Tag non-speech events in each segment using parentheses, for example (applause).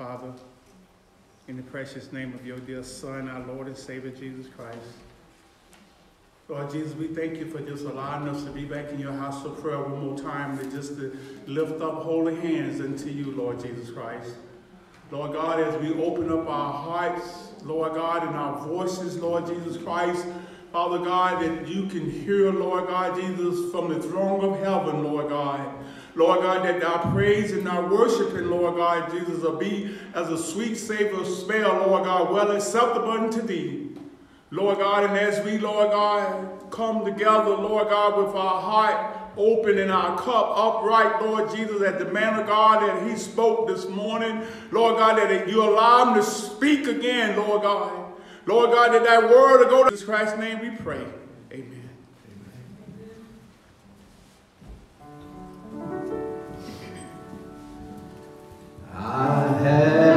Father, in the precious name of your dear Son, our Lord and Savior, Jesus Christ. Lord Jesus, we thank you for just allowing us to be back in your house of prayer one more time to just to lift up holy hands unto you, Lord Jesus Christ. Lord God, as we open up our hearts, Lord God, and our voices, Lord Jesus Christ, Father God, that you can hear, Lord God, Jesus, from the throne of heaven, Lord God. Lord God, that our praise and our worshiping, Lord God, Jesus, will be as a sweet savor smell, Lord God, well acceptable unto thee. Lord God, and as we, Lord God, come together, Lord God, with our heart open and our cup upright, Lord Jesus, at the man of God that he spoke this morning, Lord God, that you allow him to speak again, Lord God. Lord God, that that word will go to Jesus Christ's name we pray. I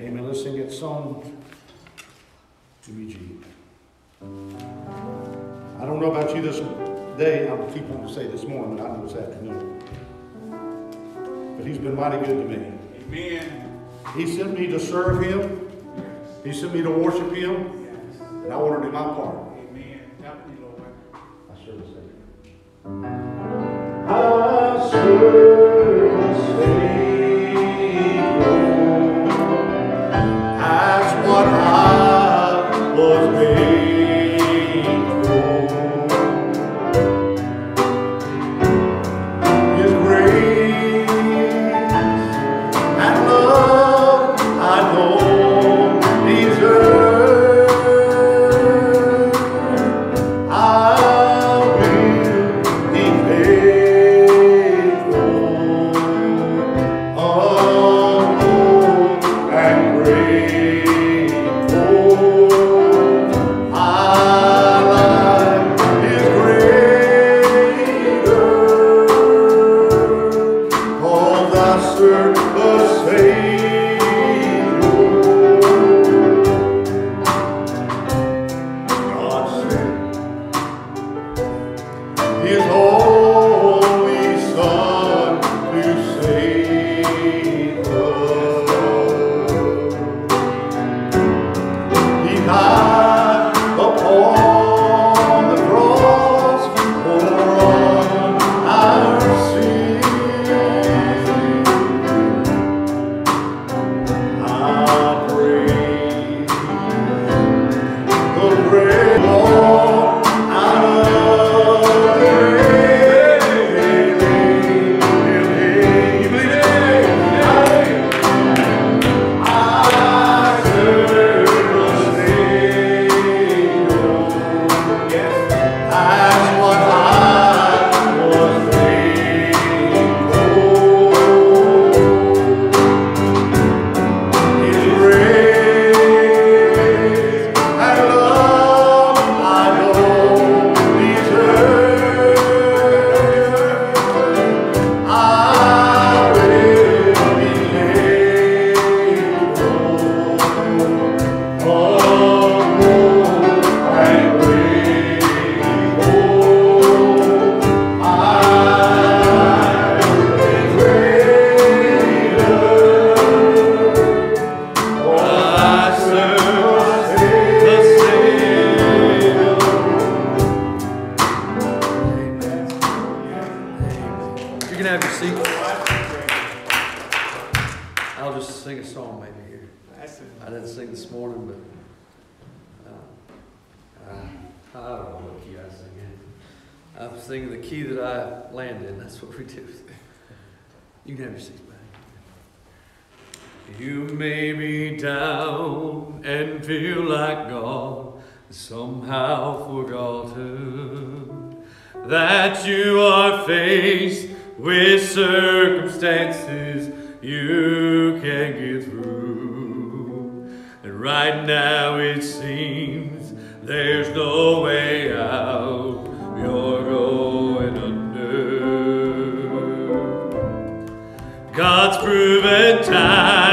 Amen. Let's sing that song to Eugene. I don't know about you this day, I keep wanting to say this morning, but I know this afternoon. But he's been mighty good to me. Amen. He sent me to serve him. Yes. He sent me to worship him. Yes. And I want to do my part. Amen. Help me, Lord. I serve the Savior. I serve. I'm singing the key that I landed. That's what we do. You can have your seats back. You may be down and feel like God somehow forgotten that you are faced with circumstances you can't get through. And right now it seems there's no way out. God's proven time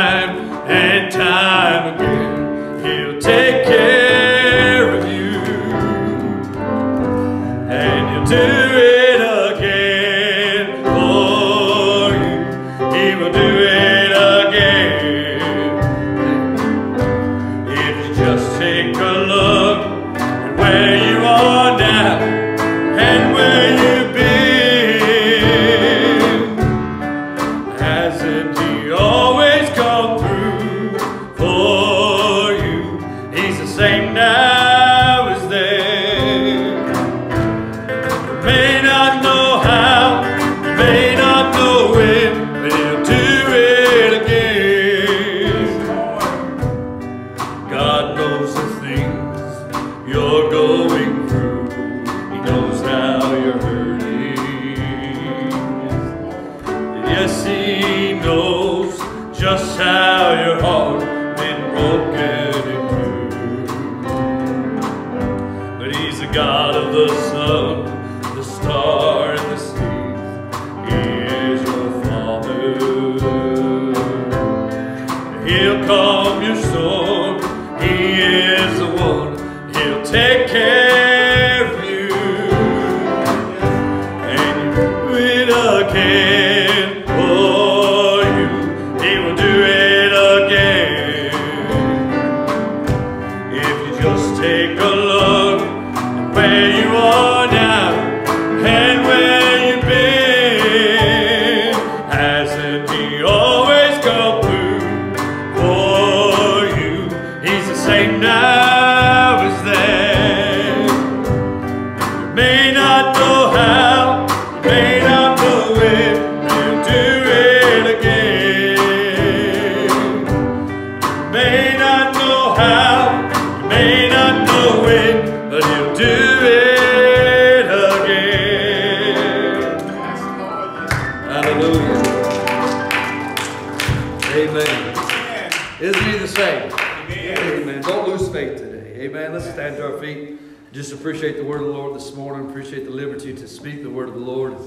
Appreciate the liberty to speak the word of the Lord.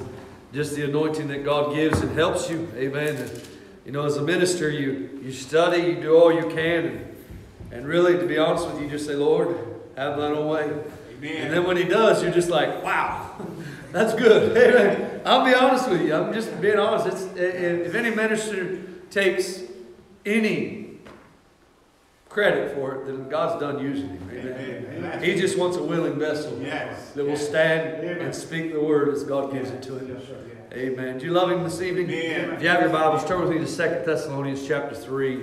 Just the anointing that God gives and helps you. Amen. And, you know, as a minister, you you study, you do all you can, and, and really, to be honest with you, just say, Lord, have thine own way. And then when He does, you're just like, wow, (laughs) that's good. (laughs) Amen. I'll be honest with you. I'm just being honest. It's if any minister takes any credit for it, then God's done using him. Amen. Amen. He just wants a willing vessel Yes. that will stand Amen. and speak the word as God gives it to him. Amen. Do you love him this evening? If you have your Bibles, turn with me to 2 Thessalonians chapter 3.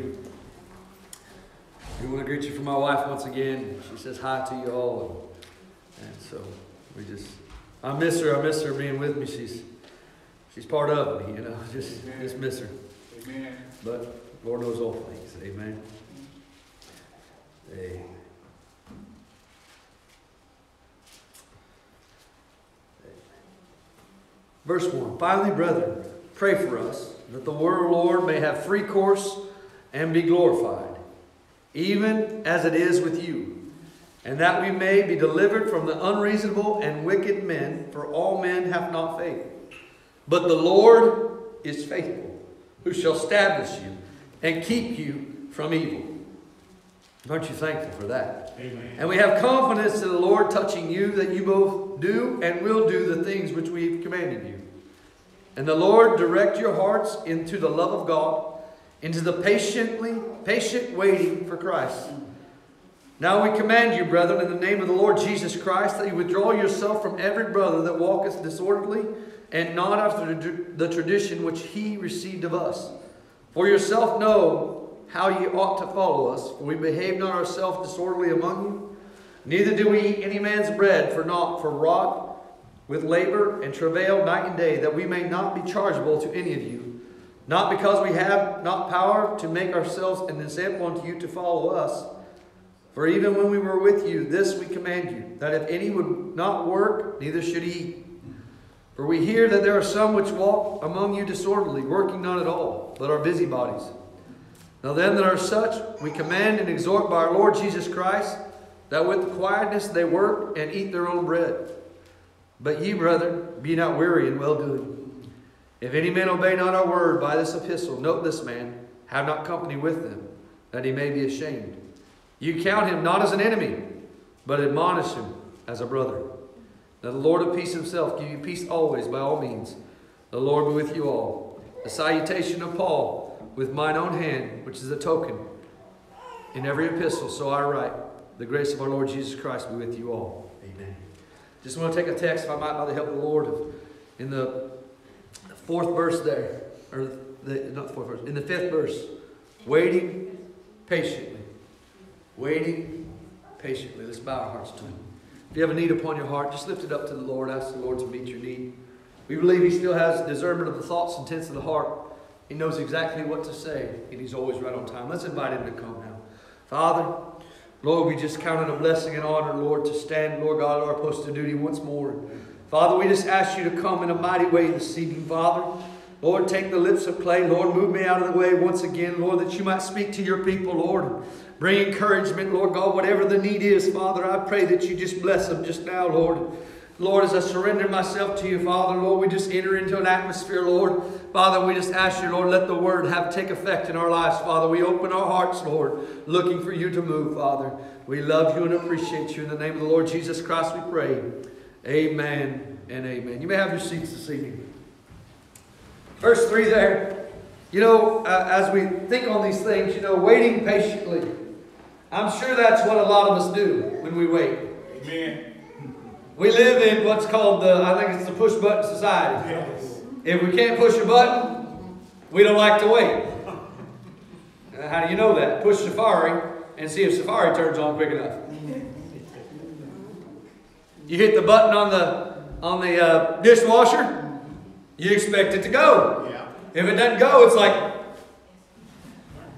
We want to greet you from my wife once again. She says hi to you all. And, and so we just, I miss her. I miss her being with me. She's, she's part of me, you know. (laughs) Just, just miss her. Amen. But Lord knows all things. Amen. Verse 1 Finally, brethren, pray for us that the word of the Lord may have free course and be glorified, even as it is with you, and that we may be delivered from the unreasonable and wicked men, for all men have not faith. But the Lord is faithful, who shall establish you and keep you from evil. Aren't you thankful for that? Amen. And we have confidence in the Lord touching you that you both do and will do the things which we have commanded you. And the Lord direct your hearts into the love of God, into the patiently patient waiting for Christ. Now we command you, brethren, in the name of the Lord Jesus Christ, that you withdraw yourself from every brother that walketh disorderly and not after the the tradition which he received of us. For yourself know how ye ought to follow us, for we behave not ourselves disorderly among you. Neither do we eat any man's bread for naught, for wrought with labor and travail night and day, that we may not be chargeable to any of you. Not because we have not power to make ourselves an example unto you to follow us. For even when we were with you, this we command you, that if any would not work, neither should he eat. For we hear that there are some which walk among you disorderly, working not at all, but are busybodies. Now them that are such, we command and exhort by our Lord Jesus Christ, that with quietness they work and eat their own bread. But ye, brethren, be not weary in well doing. If any man obey not our word by this epistle, note this man, have not company with them, that he may be ashamed. You count him not as an enemy, but admonish him as a brother. Now the Lord of peace himself give you peace always by all means. The Lord be with you all. The salutation of Paul with mine own hand, which is a token in every epistle, so I write. The grace of our Lord Jesus Christ be with you all. Amen. Just want to take a text, if I might, by the help of the Lord, in the fourth verse there, or the, not the fourth verse, in the fifth verse, waiting patiently. Waiting patiently. Let's bow our hearts to Him. If you have a need upon your heart, just lift it up to the Lord. Ask the Lord to meet your need. We believe He still has discernment of the thoughts and intents of the heart. He knows exactly what to say, and He's always right on time. Let's invite Him to come now. Father, Lord, we just count it a blessing and honor, Lord, to stand, Lord God, our post of duty once more. Father, we just ask you to come in a mighty way this evening, Father. Lord, take the lips of clay. Lord, move me out of the way once again, Lord, that you might speak to your people, Lord. Bring encouragement, Lord God, whatever the need is, Father. I pray that you just bless them just now, Lord. Lord, as I surrender myself to you, Father, Lord, we just enter into an atmosphere, Lord. Father, we just ask you, Lord, let the word have take effect in our lives, Father. We open our hearts, Lord, looking for you to move, Father. We love you and appreciate you. In the name of the Lord Jesus Christ, we pray. Amen and amen. You may have your seats this evening. Verse 3 there. You know, uh, as we think on these things, you know, waiting patiently. I'm sure that's what a lot of us do when we wait. Amen. We live in what's called the, I think it's the push button society. Yes. If we can't push a button, we don't like to wait. Uh, How do you know that? Push Safari and see if Safari turns on quick enough. You hit the button on the on the uh, dishwasher, you expect it to go. Yeah. If it doesn't go, it's like,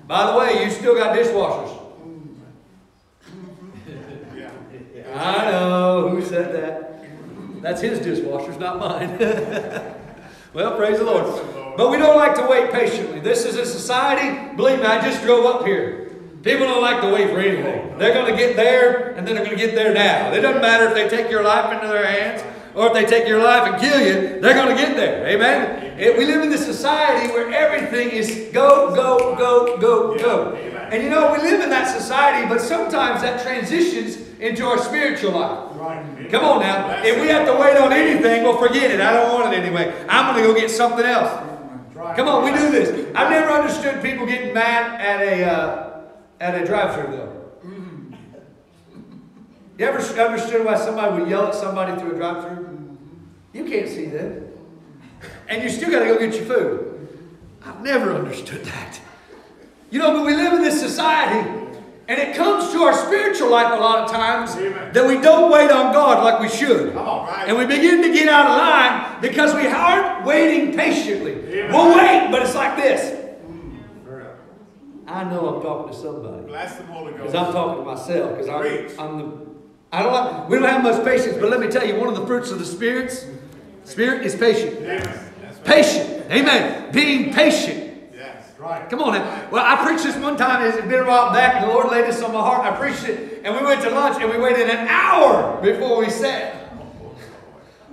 by the way, you still got dishwashers. Yeah. I know who said that. That's his dishwashers, not mine. (laughs) well, praise the Lord. But we don't like to wait patiently. This is a society, believe me, I just drove up here. People don't like to wait for anything. They're going to get there, and then they're going to get there now. It doesn't matter if they take your life into their hands or if they take your life and kill you, they're going to get there. Amen? It- we live in this society where everything is go, go, go, go, go. And you know, we live in that society, but sometimes that transitions into our spiritual life. Right. Come on now. If we have to wait on anything, well, forget it. I don't want it anyway. I'm going to go get something else. Come on, we do this. I've never understood people getting mad at a uh, at a drive-through though. You ever understood why somebody would yell at somebody through a drive-through? You can't see them, and you still got to go get your food. I've never understood that. You know, but we live in this society, and it comes to our spiritual life a lot of times Amen. that we don't wait on God like we should. Right. And we begin to get out of line because we aren't waiting patiently. Amen. We'll wait, but it's like this. Mm, I know I'm talking to somebody. Bless the Holy Because. I'm talking to myself. Because I'm, I'm the. I don't. Like, we don't have much patience, but let me tell you, one of the fruits of the spirits, spirit is patient. Yes. Patient. Amen. Being patient. Right. Come on now. Well, I preached this one time. It's been a while back, and the Lord laid this on my heart. I preached it, and we went to lunch, and we waited an hour before we sat.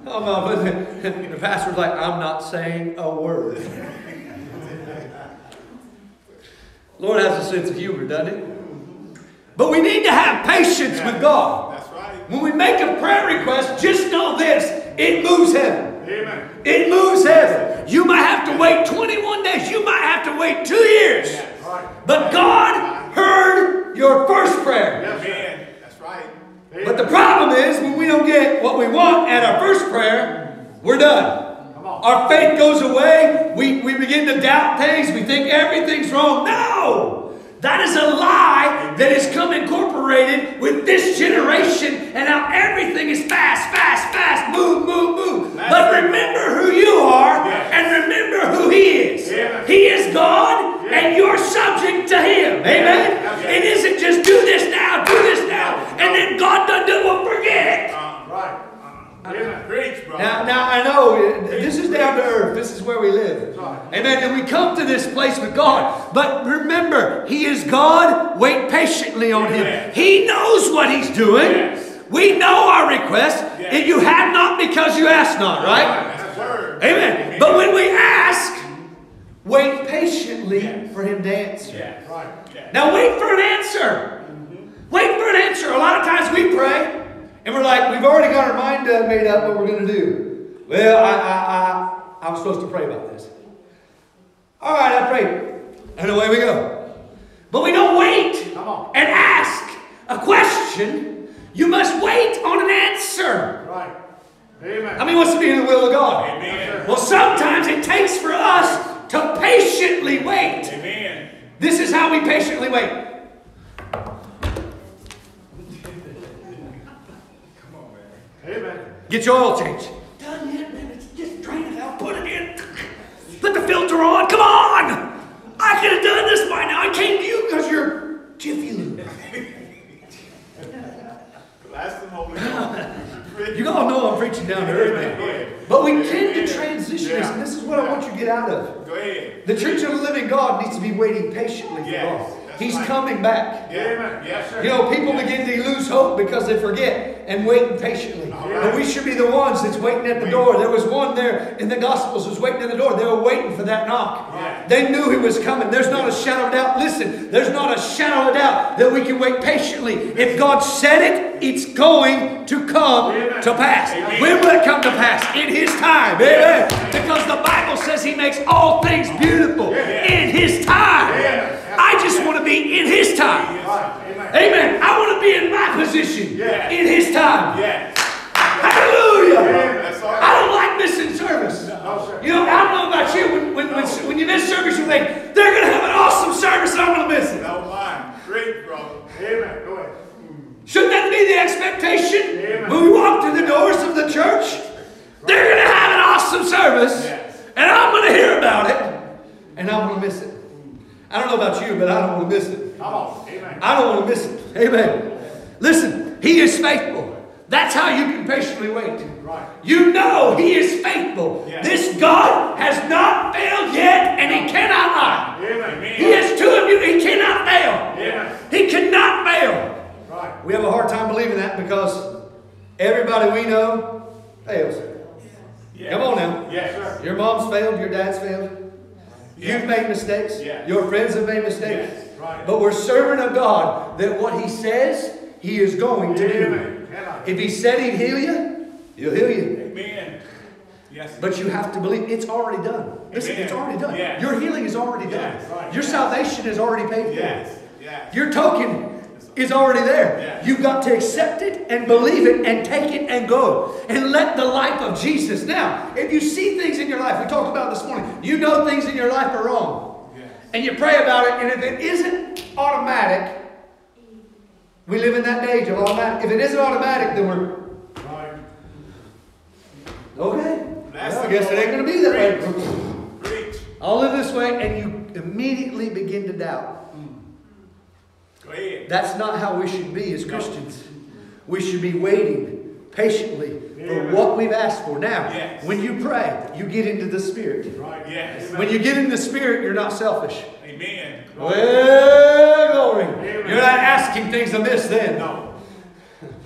Oh no! But the, the pastor was like, "I'm not saying a word." Lord has a sense of humor, doesn't he? But we need to have patience with God. That's right. When we make a prayer request, just know this: it moves heaven. Amen. It moves heaven. You might have to wait 21 days. You might have to wait two years. Right. But God heard your first prayer. Amen. That's right. But the problem is when we don't get what we want at our first prayer, we're done. Our faith goes away. We, we begin to doubt things. We think everything's wrong. No! That is a lie that has come incorporated with this generation and how everything is fast, fast, fast, move, move, move. That's But remember who you are Yes. and remember who He is. Yeah. He is God and you're subject to Him. Amen? It isn't just do this now, do this now, and then God done do it, forget it. Preach, bro. Now, now I know this is down to earth. This is where we live. Amen. And we come to this place with God. But remember, He is God. Wait patiently on Him. He knows what He's doing. We know our request. And you have not because you ask not, right? That's the word. Amen. But when we ask, wait patiently for Him to answer. Yes. Right. Yes. Now wait for an answer. Mm-hmm. Wait for an answer. A lot of times we pray and we're like, we've already got our mind uh, made up what we're going to do. Well, I, I, I, I'm supposed to pray about this. All right, I prayed. And away we go. But we don't wait and ask a question. You must wait on an answer. Right. Amen. I mean, what's to be in the will of God? Amen. Well, sometimes it takes for us to patiently wait. Amen. This is how we patiently wait. Amen. Get your oil change. Done yet, man. It's just drain it out, put it in. Put the filter on. Come on. I could have done this by now. I came to you because you're Jiffy Lube. Bless the Holy Ghost. You all know I'm preaching down to earth, man. But we tend to transition this, and this is what I want you to get out of. Go ahead. The church of the living God needs to be waiting patiently for Yes, God. He's coming back. Yes, sir. You know, people begin to lose hope because they forget and waiting patiently. right. But we should be the ones that's waiting at the door. There was one there in the Gospels who's waiting at the door. They were waiting for that knock. Right. They knew he was coming. There's not a shadow of doubt. Listen, there's not a shadow of doubt that we can wait patiently. If God said it, it's going to come Amen. to pass. Amen. When will it come to pass? In His time. Amen. Because the Bible says He makes all things beautiful in His time. I just want to be in His time. Amen. I want to be in my position in His time. Hallelujah. Amen. That's all I don't like missing service. You know, I don't know about you. When, when, when, when you miss service, you think, they're going to have an awesome service and I'm going to miss it. No mind. Preach, brother. Amen. Go ahead. Shouldn't that be the expectation Amen. when we walk through the doors of the church? They're going to have an awesome service Yes. and I'm going to hear about it and I'm going to miss it. I don't know about you, but I don't want to miss it. Come on. Amen. I don't want to miss it. Amen. Listen, He is faithful. That's how you can patiently wait. Right. You know He is faithful. Yes. This God has not failed yet, and He cannot lie. Amen. He has two of you, He cannot fail. Amen. He cannot fail. Right. We have a hard time believing that because everybody we know fails. Yes. Come on now. Yes, sir. Your mom's failed, your dad's failed. Yes. You've made mistakes. Yes. Your friends have made mistakes. Yes. Right. But we're serving a God that what He says, He is going to do. Amen. Can I? If He said He'd heal you, He'll heal you. Amen. Yes. But you have to believe it's already done. Listen, Amen. it's already done. Your healing is already done. Right. Your salvation is already paid for. Yes. Yes. Your token is already there. Yes. You've got to accept it and believe it and take it and go and let the life of Jesus. Now, if you see things in your life, we talked about this morning, you know things in your life are wrong. Yes. And you pray about it, and if it isn't automatic, we live in that age of automatic. If it isn't automatic, then we're Right. okay. That's Well, I guess it ain't going to be that way. Preach. I'll live this way, and you immediately begin to doubt. That's not how we should be as Christians. We should be waiting patiently for what we've asked for. Now, Yes. when you pray, you get into the Spirit. Right. Yes. When you get in the Spirit, you're not selfish. Amen. Well, glory. Amen. You're not asking things amiss then. No.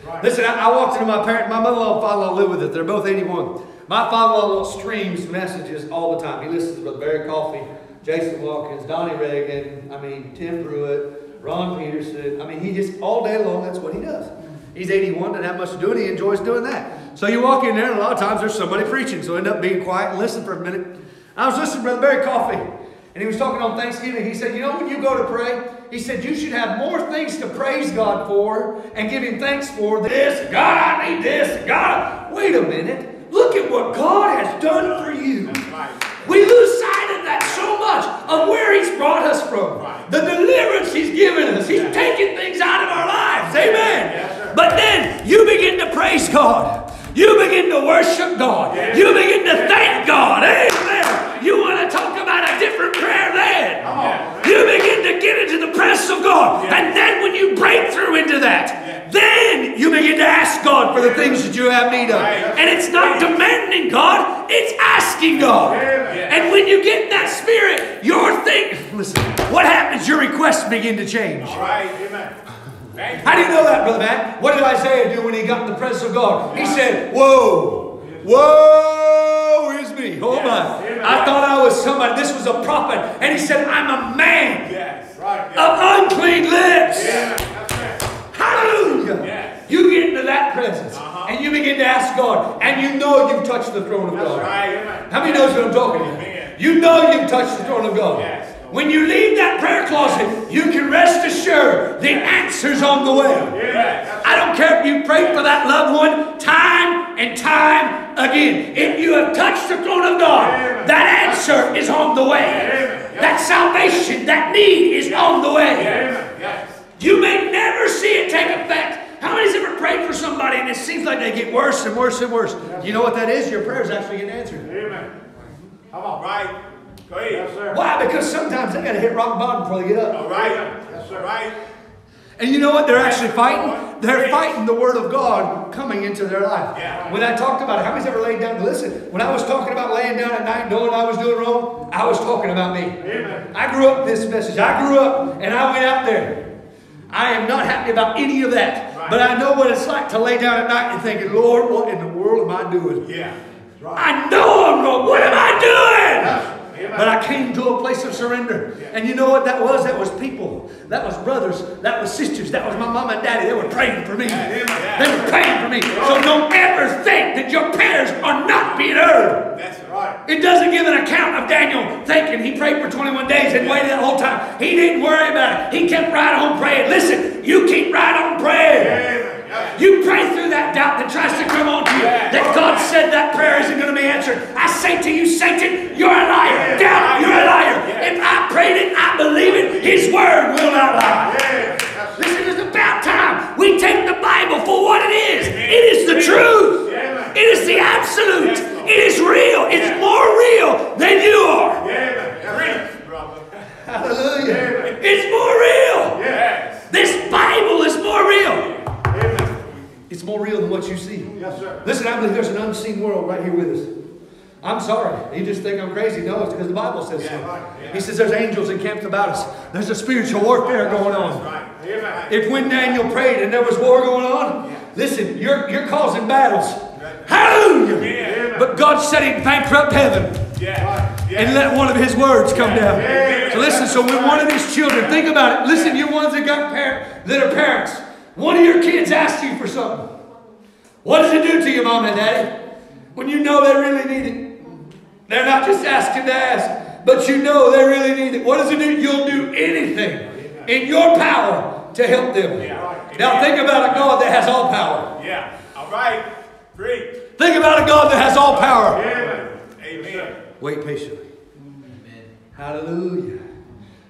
Right. Listen, I, I walked into my parent, my mother-in-law and father-in-law live with it. They're both 81. My father-in-law streams messages all the time. He listens to Brother Barry Coffee, Jason Watkins, Donnie Reagan, I mean, Tim Pruitt, Ron Peterson. I mean, he just, all day long, that's what he does. He's 81, doesn't have much to do, and he enjoys doing that. So you walk in there, and a lot of times there's somebody preaching, so end up being quiet and listen for a minute. I was listening to Brother Barry Coffee, and he was talking on Thanksgiving. He said, You know, when you go to pray, he said, you should have more things to praise God for and give Him thanks for this. God, I need this. God, wait a minute. Look at what God has done for you. We lose sight of that so much, of where He's brought us from. Right. The deliverance He's given us. He's taking things out of our lives. Amen. But then you begin to praise God. You begin to worship God. You begin to thank God. Amen. You want to talk about a different prayer then. You begin to get into the presence of God. And then when you break through into that, then you begin to ask God for the things that you have need of. And it's not demanding God, it's asking God. And when you get in that spirit, your thing, listen, what happens? Your requests begin to change. Right. Amen. How do you know that, Brother Matt? What did Isaiah do when he got in the presence of God? He said, Whoa, is me. Oh my. I thought I was somebody. This was a prophet. And he said, I'm a man Yes. Right. Yeah. of unclean lips. Hallelujah. Yes. You get into that presence Uh-huh. and you begin to ask God, and you know you've touched the throne of That's God. right. How many knows what I'm talking to? Amen. You know you've touched the throne of God. Yes. When you leave that prayer closet, you can rest assured the answer's on the way. Yes. I don't care if you prayed for that loved one time and time again. If you have touched the throne of God, Amen. that answer is on the way. Amen. Yes. That salvation, that need is on the way. Yes. You may never see it take effect. How many's ever prayed for somebody and it seems like they get worse and worse and worse? You know what that is? Your prayers actually getting answered. Amen. Come on. Right. Go ahead. Yes, sir. Why? Because sometimes they got to hit rock bottom before they get up. All right. Yes, sir. Right. And you know what they're actually fighting? They're fighting the Word of God coming into their life. Yeah. When I talked about it, how many's ever laid down? To listen, when I was talking about laying down at night knowing I was doing wrong, I was talking about me. Amen. I grew up this message. I grew up and I went out there. I am not happy about any of that. Right. But I know what it's like to lay down at night and thinking, Lord, what in the world am I doing? Yeah. I know I'm wrong. What am I doing? But I came to a place of surrender. And you know what that was? That was people. That was brothers. That was sisters. That was my mom and daddy. They were praying for me. They were praying for me. So don't ever think that your prayers are not being heard. That's right. Right. It doesn't give an account of Daniel thinking he prayed for 21 days and waited that whole time. He didn't worry about it. He kept right on praying. Listen, you keep right on praying. Amen. Yes. You pray through that doubt that tries to come on to you. That God said that prayer isn't going to be answered. I say to you, Satan, you're a liar. Doubt, you're a liar. If I prayed it, I believe it. His word will not lie. Amen. That's it. Listen, it's about time we take the Bible for what it is. It is the truth. It is the absolute. It is real. It's more real than you are. Amen. Yes, sir. brother. Hallelujah. It's more real. Yes. This Bible is more real. It's more real than what you see. Yes, sir. Listen, I believe there's an unseen world right here with us. I'm sorry. You just think I'm crazy. No, it's because the Bible says so. right. He says there's angels encamped about us. There's a spiritual warfare going on. Right. If when Daniel prayed and there was war going on, listen, you're, you're causing battles. Hallelujah. But God said he'd bankrupt heaven Yeah. Yeah. and let one of his words come down. So listen, so when one of these children, think about it. Listen, you ones that got parent, that are parents. One of your kids asks you for something. What does it do to you, mom and daddy? When you know they really need it. They're not just asking to ask, but you know they really need it. What does it do? You'll do anything in your power to help them. Yeah. Now think about a God that has all power. Yeah. All right. Preach. Think about a God that has all power. Amen. Amen. Wait patiently. Amen. Hallelujah.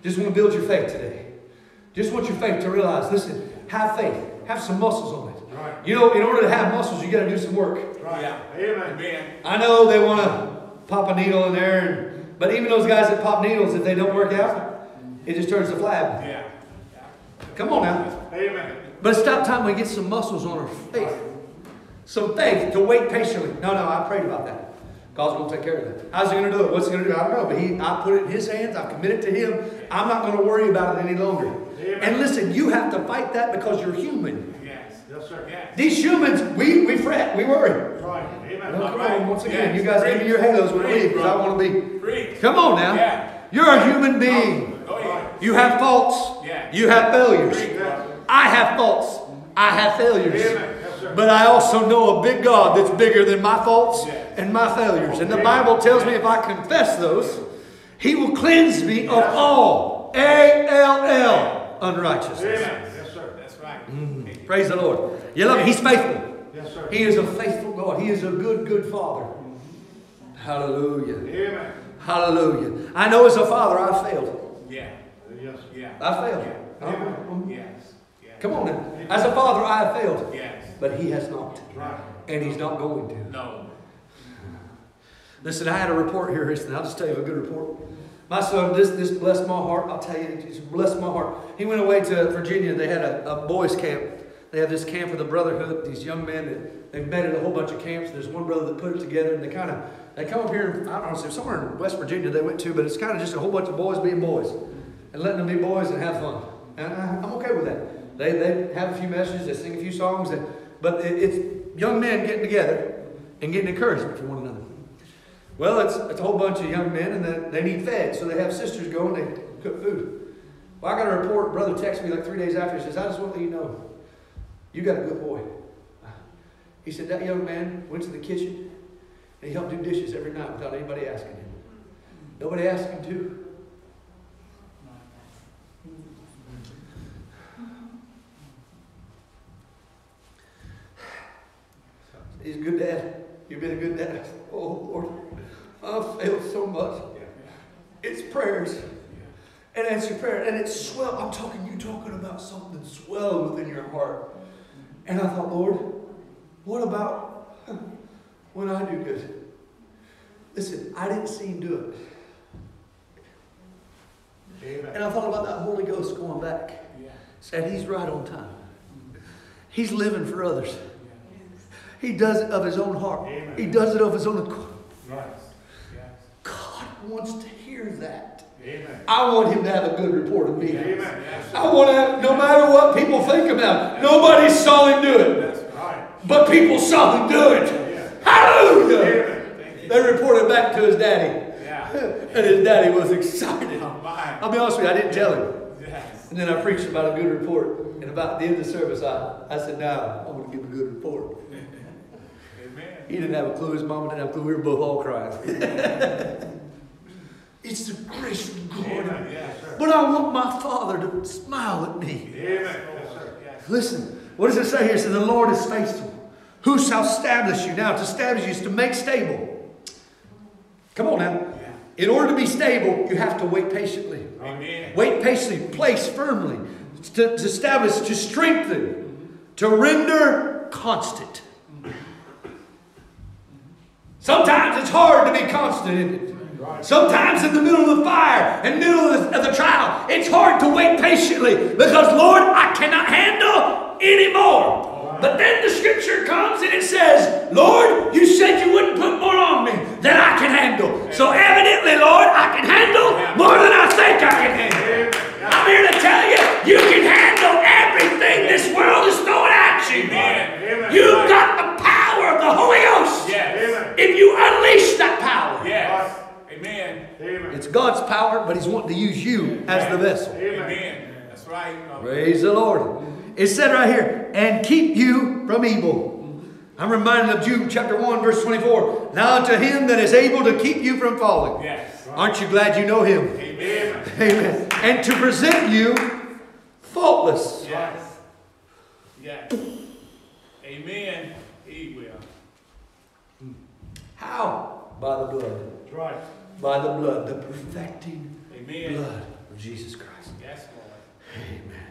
Just want to build your faith today. Just want your faith to realize, listen, have faith. Have some muscles on it. Right. You know, in order to have muscles, you got to do some work. Right. Yeah. Amen. Amen. I know they want to pop a needle in there, and, but even those guys that pop needles, if they don't work out, it just turns to flab. Yeah. Come on now. Amen. But it's about time we get some muscles on our faith. Some faith to wait patiently. No, no, I prayed about that. God's going to take care of that. How's he going to do it? What's he going to do? I don't know. But he, I put it in his hands. I'm committed to him. I'm not going to worry about it any longer. Amen. And listen, you have to fight that because you're human. Yes. Yes, sir. Yes. These humans, we, we fret, we worry. Right. Amen. Come right. on, once again, Yes. you guys give me your halos when leave because I want to be. Preach. Come on now. Yeah. You're a human oh, being. Oh, Go ahead. You have faults. Yeah. You have failures. Yes. I have faults. I have failures. Amen. Yes. But I also know a big God that's bigger than my faults Yeah. and my failures. And the Bible tells me if I confess those, He will cleanse me of all A L L unrighteousness. Amen. Yes, sir. That's right. Mm. Praise the Lord. You love me. He's faithful. Yes, sir. He is a faithful God. He is a good, good Father. Hallelujah. Amen. Hallelujah. I know as a father I failed. Yeah. Yes. Yeah. I failed. Yeah. I'm- Yes. Yes. Come on now. As a father, I have failed. Yes. But he has not. Right. And he's not going to. No. Listen, I had a report here recently. I'll just tell you a good report. My son, this this blessed my heart. I'll tell you, it blessed my heart. He went away to Virginia. They had a, a boys' camp. They have this camp for the brotherhood. These young men that they've met at a whole bunch of camps. There's one brother that put it together, and they kind of they come up here. I don't know, so somewhere in West Virginia they went to, but it's kind of just a whole bunch of boys being boys and letting them be boys and have fun. And I, I'm okay with that. They they have a few messages, they sing a few songs, and, but it, it's young men getting together and getting encouragement from one another. Well, it's, it's a whole bunch of young men, and they, they need fed, so they have sisters go and they cook food. Well, I got a report. Brother texted me like three days after. He says, "I just want to let you know, you got a good boy." He said that young man went to the kitchen and he helped do dishes every night without anybody asking him. Nobody asked him to. He's a good dad. You've been a good dad. Oh Lord, I've failed so much. It's prayers. And answer prayer. And it's swell. I'm talking, you talking about something swell within your heart. And I thought, Lord, what about (laughs) when I do good? Listen, I didn't see him do it. Amen. And I thought about that Holy Ghost going back. Yeah. Said he's right on time. He's living for others. He does it of his own heart. Amen. He does it of his own accord. Right. Wants to hear that. Amen. I want him to have a good report of me. Amen. Yes. I want to, no matter what people think about it, nobody saw him do it, That's Right. but people saw him do it. Yeah. Hallelujah! They reported back to his daddy, Yeah. and his daddy was excited. Oh. I'll be honest with you, I didn't tell him. Yes. And then I preached about a good report. And about the end of the service, I, I said, now I'm going to give a good report. (laughs) Amen. He didn't have a clue. His mama didn't have a clue. We were both all crying. (laughs) it's the grace of God. Yes. But I want my father to smile at me. Amen. Yes, Listen, what does it say here? It says, The Lord is faithful. Who shall establish you? Now, to establish you is to make stable. Come on now. In order to be stable, you have to wait patiently. Amen. Wait patiently, place firmly, to, to establish, to strengthen, to render constant. Sometimes it's hard to be constant, isn't it? Right. Sometimes in the middle of the fire, in the middle of the, of the trial, it's hard to wait patiently because, Lord, I cannot handle anymore. But then the scripture comes and it says, Lord, you said you wouldn't put more on me than I can handle. So evidently, Lord, I can handle more than I think I can handle. I'm here to tell you, you can handle everything this world is throwing at you. You've got the power of the Holy Ghost. If you unleash that power. Amen. Amen. it's God's power, but He's wanting to use you as the vessel. Amen. Amen. That's right. Uh, Praise the Lord. It said right here, and keep you from evil. I'm reminded of Jude chapter 1, verse 24. Now to him that is able to keep you from falling. Yes. Aren't you glad you know him? Amen. Amen. And to present you faultless. Yes. Yes. Amen. He will. How? By the blood. That's right. By the blood. The perfecting Amen. blood of Jesus Christ. Yes, Lord. Amen.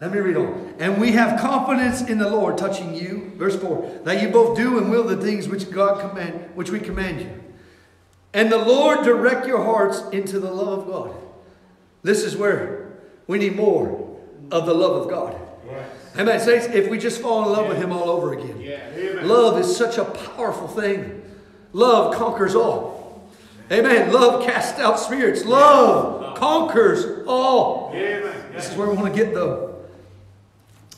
Let me read on. And we have confidence in the Lord touching you, verse 4, that you both do and will the things which God command, which we command you. And the Lord direct your hearts into the love of God. This is where we need more of the love of God. Right. Amen. Saints, if we just fall in love with Him all over again. Yes. Love is such a powerful thing. Love conquers all. Amen. Love casts out spirits. Love conquers all. This is where we want to get though.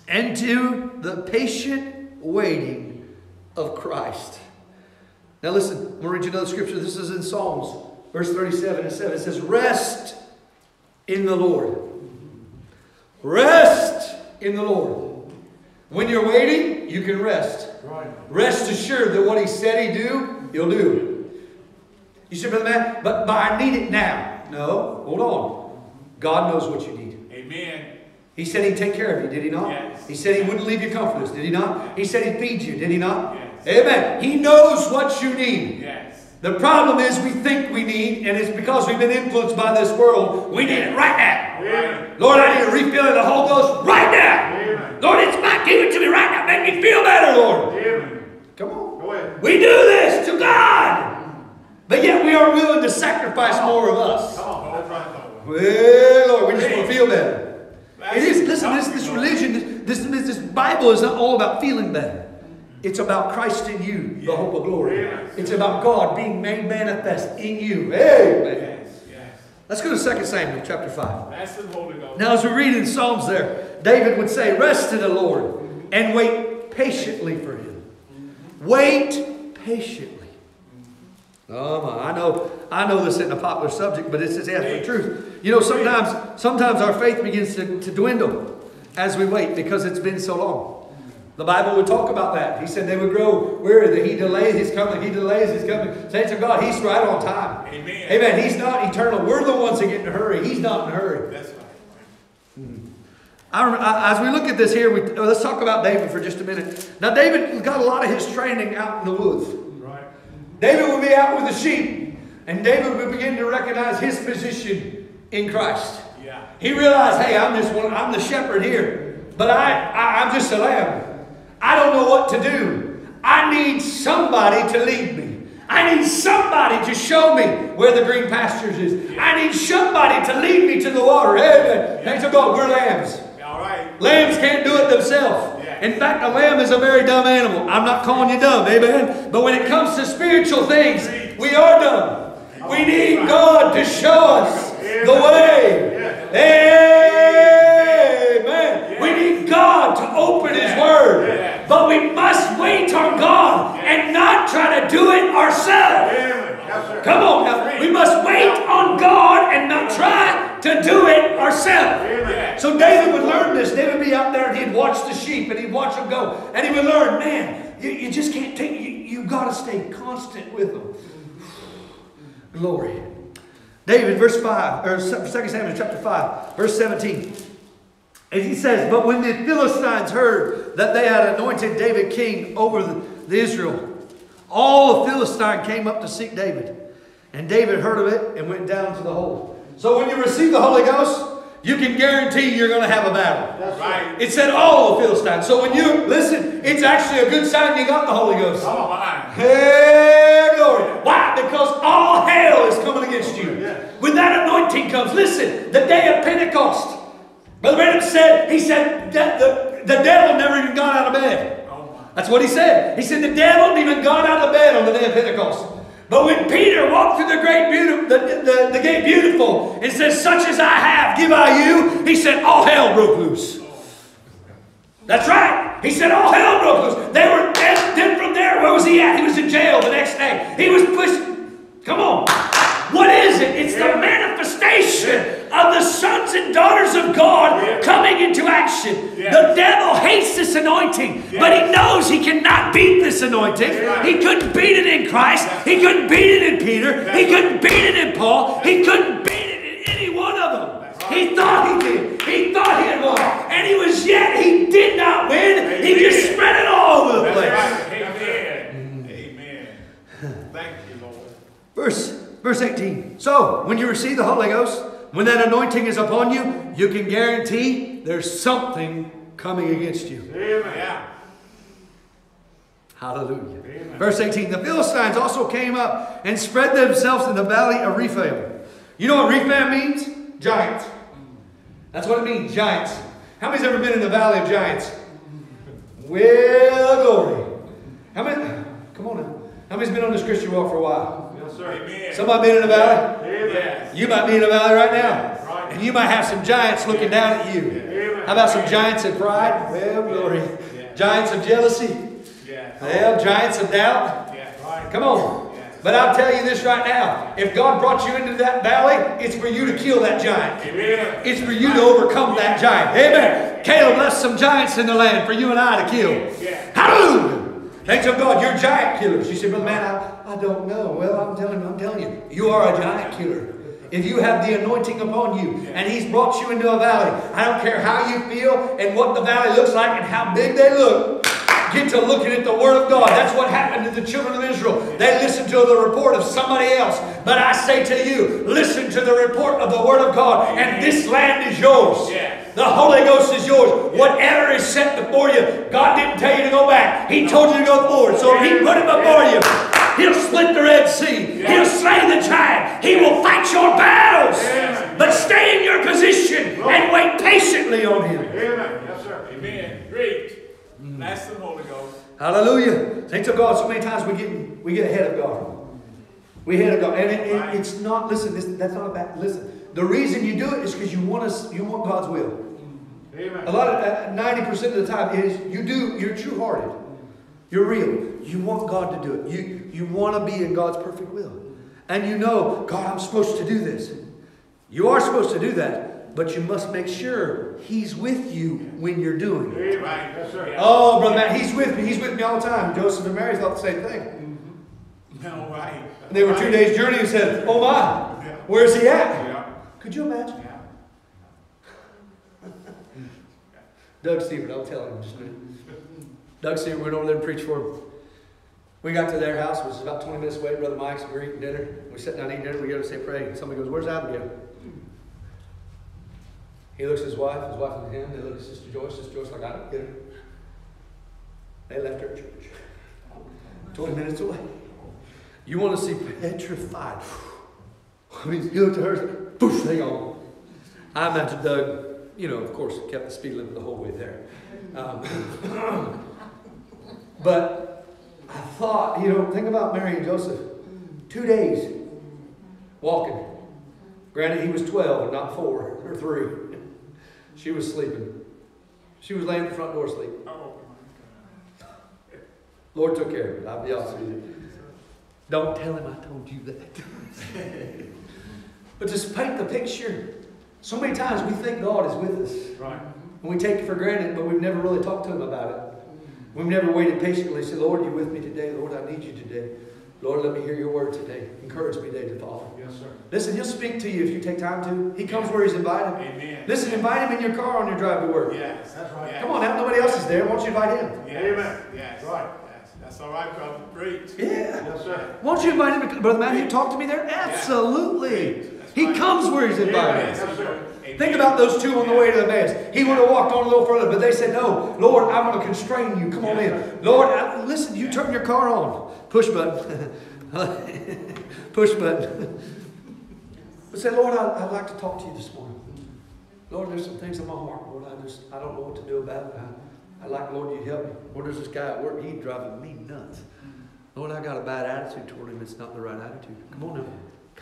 And to the patient waiting of Christ. Now listen, I'm going to read you another scripture. This is in Psalms, verse 37 and 7. It says, Rest in the Lord. Rest in the Lord. When you're waiting, you can rest. Rest assured that what he said he'd do, he'll do. You said, Brother Matt, but, but I need it now. No, hold on. God knows what you need. Amen. He said he'd take care of you, did he not? Yes. He said he wouldn't leave you comfortless, did he not? He said he'd feed you, did he not? Yes. Amen. He knows what you need. Yes. The problem is we think we need, and it's because we've been influenced by this world, we need it right now. Amen. Lord, I need a refilling of the Holy Ghost right now. Amen. Lord, it's my give it to me right now. Make me feel better, Lord. Amen. Come on. Go ahead. We do this to God. But yet we are willing to sacrifice more of us. Come on. That's right. Well, Lord, we just want to feel better. It is, listen, this, this religion, this, this, this Bible is not all about feeling better. It's about Christ in you, the hope of glory. Yes. It's about God being made manifest in you. Amen. Yes, yes. Let's go to 2 Samuel chapter 5. That's the Holy Ghost. Now, as we read in Psalms there, David would say, Rest in the Lord and wait patiently for him. Mm-hmm. Wait patiently. Oh I know, I know this isn't a popular subject, but it's just absolute truth. You know, sometimes, sometimes our faith begins to, to dwindle as we wait because it's been so long. The Bible would talk about that. He said they would grow weary, that he delays his coming, he delays his coming. Saints of God, he's right on time. Amen. Amen. He's not eternal. We're the ones that get in a hurry. He's not in a hurry. That's right. I, rem- I- as we look at this here, we, uh, let's talk about David for just a minute. Now, David got a lot of his training out in the woods. David would be out with the sheep, and David would begin to recognize his position in Christ. Yeah. He realized, hey, I'm this one, I'm the shepherd here, but I, I, I'm just a lamb. I don't know what to do. I need somebody to lead me. I need somebody to show me where the green pastures is. I need somebody to lead me to the water. Hey, Amen. Thanks to God, we're lambs. All right. Lambs can't do it themselves. In fact, a lamb is a very dumb animal. I'm not calling you dumb, amen? But when it comes to spiritual things, we are dumb. We need God to show us the way. Amen. We need God to open His Word. But we must wait on God and not try to do it ourselves. Yes. Come on now. We must wait on God and not try to do it ourselves. So David would learn this. David would be out there and he'd watch the sheep and he'd watch them go. And he would learn, man, you, you just can't take, you, you got to stay constant with them. (sighs) Glory. David, verse 5, or 2 Samuel chapter 5, verse 17. And he says, But when the Philistines heard that they had anointed David king over the, the Israel, all the Philistine came up to seek David. And David heard of it and went down to the hole. So when you receive the Holy Ghost, you can guarantee you're going to have a battle. That's Right. It said all the Philistines. So when you listen, it's actually a good sign you got the Holy Ghost. Come on. Hey, glory. Why? Because all hell is coming against you. When that anointing comes, listen, the day of Pentecost, Brother Branham said, he said that the, the devil never even got out of bed. That's what he said. He said the devil didn't even got out of bed on the day of Pentecost. But when Peter walked through the great beautiful, the, the, the gate beautiful, and says, Such as I have, give I you, he said, All hell broke loose. That's right. He said, All hell broke loose. They were then, then from there, where was he at? He was in jail the next day. He was pushed. Come on. What is it? It's the manifestation of the sons and daughters of God coming into action. Yeah. The devil hates this anointing, but he knows he cannot beat this anointing. He couldn't beat it in Christ. He couldn't beat it in Peter. He couldn't beat it in Paul. He couldn't beat it in any one of them. He thought he did. He thought he had won. And he was yet, he did not win. He just spread it all over the place. right. Amen. Amen. Hmm. Thank you, Lord. Verse, verse 18. So, when you receive the Holy Ghost, when that anointing is upon you, you can guarantee there's something coming against you. Amen. Yeah. Hallelujah. Verse 18. The Philistines also came up and spread themselves in the valley of Rephaim. You know what Rephaim means? Giants. That's what it means, giants. How many's ever been in the valley of giants? Well, glory. How many? Come on now. How many's been on this Christian walk for a while? Yes. Amen. Somebody been in the valley? Yes. You might be in a valley right now. Right. And you might have some giants looking down at you. Amen. How about some giants of pride? Well, glory. Giants of jealousy? Well, giants of doubt? Right. Come on. But I'll tell you this right now. If God brought you into that valley, it's for you to kill that giant. Amen. It's for you to overcome that giant. Amen. Caleb left some giants in the land for you and I to kill. Hallelujah. Thanks to God, you're giant killers. You said, Brother Man, I, I don't know. Well, I'm telling you, I'm telling you, you are a giant killer. If you have the anointing upon you and He's brought you into a valley, I don't care how you feel and what the valley looks like and how big they look, get to looking at the Word of God. That's what happened to the children of Israel. They listened to the report of somebody else. But I say to you, listen to the report of the Word of God, and this land is yours. Yes. The Holy Ghost is yours. Whatever is set before you, God didn't tell you to go back. He told you to go forward. So if He put it before you, He'll split the Red Sea. He'll slay the giant. He will fight your battles. But stay in your position and wait patiently on Him. Amen. Yes, sir. Amen. Great. Bless the Holy Ghost. Hallelujah. Thanks to God, so many times we get we get ahead of God. We ahead of God, and it, it- it's not. Listen, this, that's not a bad. Listen, the reason you do it is because you want us. You want God's will. Amen. A lot of uh, ninety percent of the time is you do. You're true hearted. You're real. You want God to do it. You you want to be in God's perfect will, and you know God. I'm supposed to do this. You are supposed to do that, but you must make sure He's with you when you're doing it. Amen. Yes, sir. Oh, brother Matt, he's with me. He's with me all the time. Joseph and Mary thought the same thing. Mm-hmm. All right. They were two days journey and said, "Oh my, where's he at?" Could you imagine? Doug Stewart, I'll tell him just a minute. Doug Stewart went over there and preached for him. We got to their house, which was about 20 minutes away. Brother Mike's, we're eating dinner. We sat down eating dinner. We go to say pray. Somebody goes, "Where's Abigail?" He looks at his wife. His wife looks at him. They look at Sister Joyce. Sister Joyce like, "I don't get her." They left her church. 20 minutes away. You want to see petrified. I mean, you look at her, poof, they gone. I imagine Doug, you know, of course, kept the speed limit the whole way there. Um, (laughs) but I thought, you know, think about Mary and Joseph. Two days walking. Granted, he was 12 and not four or three. She was sleeping. She was laying at the front door asleep. Oh. Lord took care of it. I'll be honest with you. Don't tell him I told you that. (laughs) but just paint the picture. So many times we think God is with us. Right. And we take it for granted, but we've never really talked to him about it. We've never waited patiently and said, Lord, are you with me today? Lord, I need you today. Lord, let me hear your word today. Encourage me today to follow. Yes, sir. Listen, he'll speak to you if you take time to. He comes where he's invited. Amen. Listen, invite him in your car on your drive to work. Yes. That's right. Yes. Come on now, nobody else is there. Why don't you invite him? Yes. Amen. Yes. Right. Yes. That's all right, brother. Preach. Yeah. Yes, sir. Won't you invite him to Brother Matthew, talk to me there? Absolutely. That's He comes where he's invited. Think about those two on the way to the beds. He would have walked on a little further, but they said, No, Lord, I'm going to constrain you. Come on in. Lord, I, listen, you turn your car on. Push button. (laughs) Push button. But say, Lord, I, I'd like to talk to you this morning. Lord, there's some things in my heart, Lord. I just, I don't know what to do about it. I, I like, Lord, you help me. Lord, there's this guy at work. He's driving me nuts. Lord, I got a bad attitude toward him. It's not the right attitude. Come on now.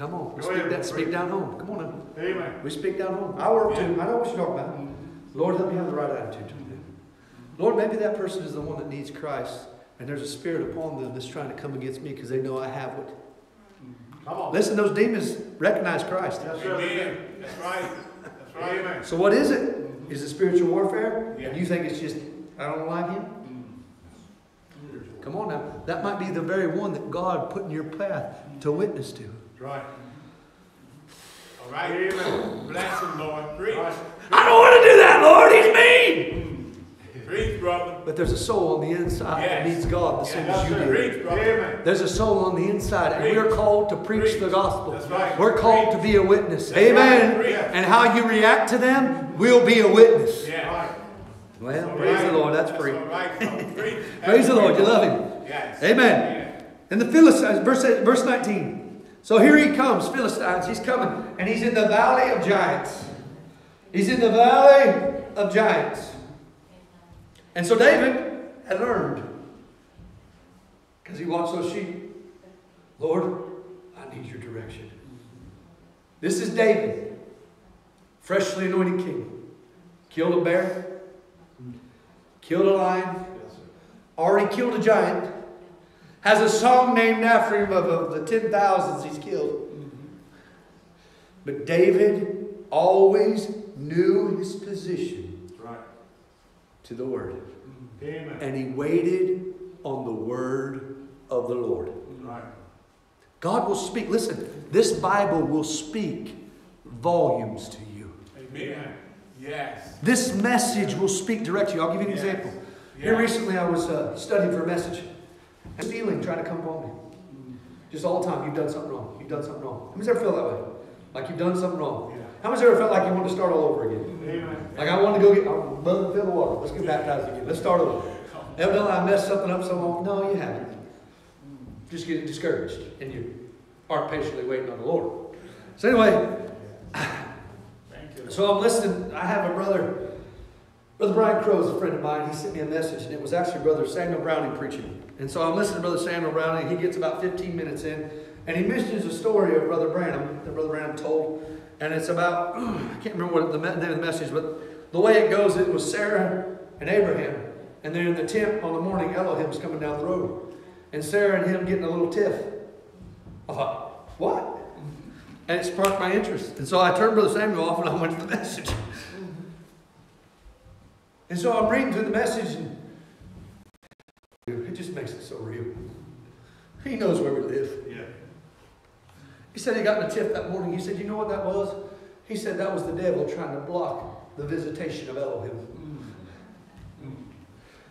Come on. Go Speak, ahead, that, speak down home. Come on now. Amen. We speak down home. I work too. I know what you're talking about. Lord, let me have the right attitude to them. Lord, maybe that person is the one that needs Christ, and there's a spirit upon them that's trying to come against me because they know I have it. Come on. Listen, those demons recognize Christ. Yes, sir. Amen. That's right. That's right. Amen. So what is it? Is it spiritual warfare? Yeah. And you think it's just, I don't like him? Mm. Come on now. That might be the very one that God put in your path to witness to. That's right. All right. Amen. Bless him, Lord. Preach. Right. I don't want to do that, Lord. He's mean. Preach, brother. But there's a soul on the inside that needs God the same Yes, as you do. Preach, brother. Amen. There's a soul on the inside, and we are called to preach the gospel. That's right. We're called to be a witness. That's Amen. right. And how you react to them will be a witness. Yeah. Well, All praise the. Lord. That's free. all right, (laughs) Praise the Lord. You love Him. Yes. Amen. And the Philistines, verse, verse 19. So here he comes, Philistines. He's coming, and he's in the valley of giants. He's in the valley of giants. And so David had learned, because he watched those sheep, Lord, I need your direction. This is David, freshly anointed king. Killed a bear, killed a lion, already killed a giant, has a song named after him of, of the ten thousands he's killed. But David always knew his position right. to the word. Amen. And he waited on the word of the Lord. Right. God will speak. Listen, this Bible will speak volumes to you. Amen. Yes. This message will speak direct to you. I'll give you an Yes. example. Here recently, I was uh, studying for a message. And feeling trying to come upon me. Just all the time, you've done something wrong. You've done something wrong. How many's ever feel that way? Like you've done something wrong. Yeah. How many's ever felt like you want to start all over again? Amen. Like I want to go get, I'm fill the water. Let's get baptized again. Let's start over. Evidently, I messed something up so long. No, you haven't. Just get discouraged, and you aren't patiently waiting on the Lord. So anyway, Thank you. so I'm listening. I have a brother, Brother Brian Crow is a friend of mine. He sent me a message, and it was actually Brother Samuel Browning preaching. And so I'm listening to Brother Samuel Brown, and He gets about 15 minutes in, and he mentions a story of Brother Branham that Brother Branham told. And it's about, (clears throat) I can't remember what the me- name of the message, but the way it goes, it was Sarah and Abraham. And they're in the tent on the morning, Elohim's coming down the road. And Sarah and him getting a little tiff. I thought, what? And it sparked my interest. And so I turned Brother Samuel off and I went to the (laughs) message. And so I'm reading through the message and it just makes it so real. He knows where we live. Yeah. He said he got in a tiff that morning. He said, You know what that was? He said that was the devil trying to block the visitation of Elohim.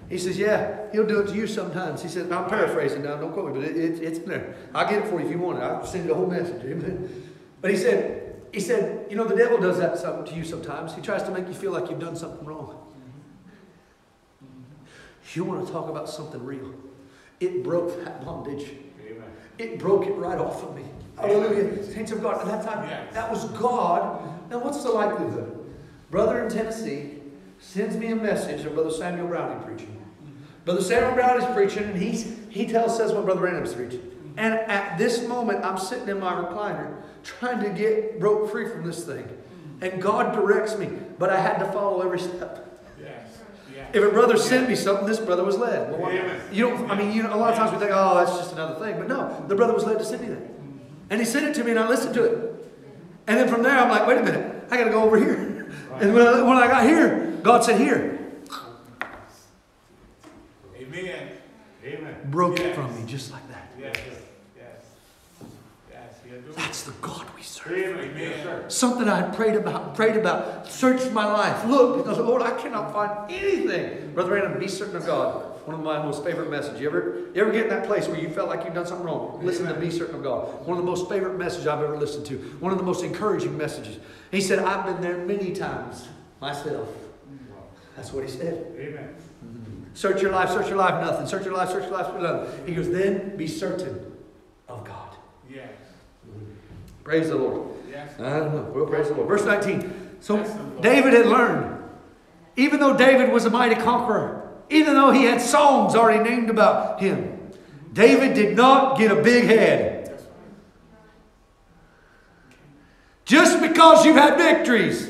He says, Yeah, he'll do it to you sometimes. He said, I'm paraphrasing now, don't quote me, but it, it, it's in there. I'll get it for you if you want it. I'll send you the whole message. Amen. But he said, he said, you know, the devil does that something to you sometimes. He tries to make you feel like you've done something wrong. You want to talk about something real. It broke that bondage. Amen. It broke it right off of me. Hallelujah. Saints of God. At that time, Yes. that was God. Now, what's the likelihood? Brother in Tennessee sends me a message of Brother Samuel Browning preaching. Brother Samuel Brown is preaching, and he's, he tells says what Brother Branham's preaching. And at this moment, I'm sitting in my recliner trying to get broke free from this thing. And God directs me, but I had to follow every step. Yes. Yes. If a brother sent me something, this brother was led. Well, Amen. you don't, I mean, you know, a lot of times we think, oh, that's just another thing. But no, the brother was led to send me that. And he sent it to me and I listened to it. And then from there, I'm like, wait a minute, I got to go over here. (laughs) And when I, when I got here, God said, here, Amen. Amen. broke it from me just like that. Yes. Yes. Yes. He'll do it. That's the God we serve. Amen. Sir. Something I had prayed about, prayed about, searched my life. Look, (laughs) because Lord, I cannot find anything. Brother Branham, be certain of God. One of my most favorite messages. You ever, you ever get in that place where you felt like you've done something wrong? Listen to Be Certain of God. One of the most favorite messages I've ever listened to. One of the most encouraging messages. He said, I've been there many times myself. That's what he said. Amen. Mm-hmm. Search your life, search your life, nothing. Search your life, search your life, your. He goes, then be certain of God. Yes. Praise the Lord. Yes. I don't know. Well, praise the Lord. Verse 19. So Bless. David had learned, even though David was a mighty conqueror, even though he had songs already named about him, David did not get a big head. Just because you've had victories,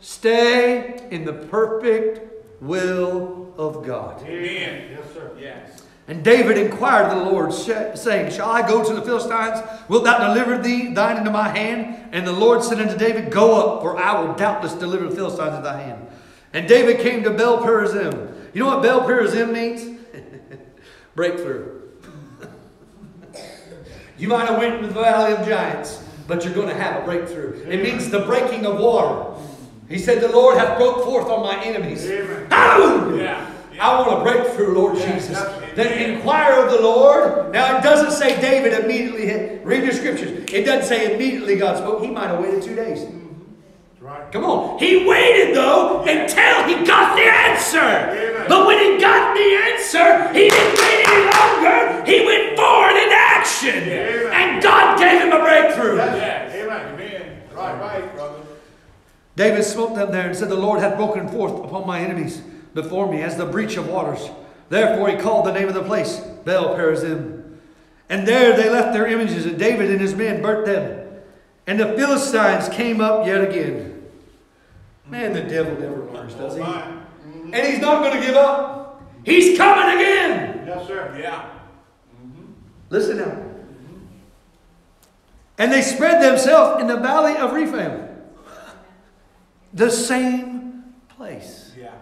stay in the perfect will of God. Amen. Yes, sir. Yes. And David inquired of the Lord, saying, Shall I go to the Philistines? Wilt thou deliver thee thine into my hand? And the Lord said unto David, Go up, for I will doubtless deliver the Philistines into thy hand. And David came to Baal Perazim. You know what Baal Perazim means? (laughs) Breakthrough. (laughs) you might have went into the valley of giants, but you're going to have a breakthrough. It means the breaking of water. He said, The Lord hath broke forth on my enemies. Amen. Hallelujah! Yeah. I want a breakthrough, Lord Yes, Jesus. yes. Then inquire of the Lord. Now it doesn't say David immediately hit. Read your scriptures. It doesn't say immediately God spoke. He might have waited two days. Right. Come on. He waited though until he got the answer. Amen. But when he got the answer, he didn't wait any longer. He went forward in action. Amen. And God gave him a breakthrough. Yes. Amen. Amen. Right, right. brother. David smote them there and said, The Lord hath broken forth upon my enemies before me as the breach of waters. Therefore he called the name of the place Baal Perazim. And there they left their images, and David and his men burnt them. And the Philistines came up yet again. Man, the devil never learns, does he? And he's not going to give up. He's coming again. Yes, sir. Yeah. Mm-hmm. Listen now. Mm-hmm. And they spread themselves in the valley of Rephaim. (laughs) The same place. Yeah.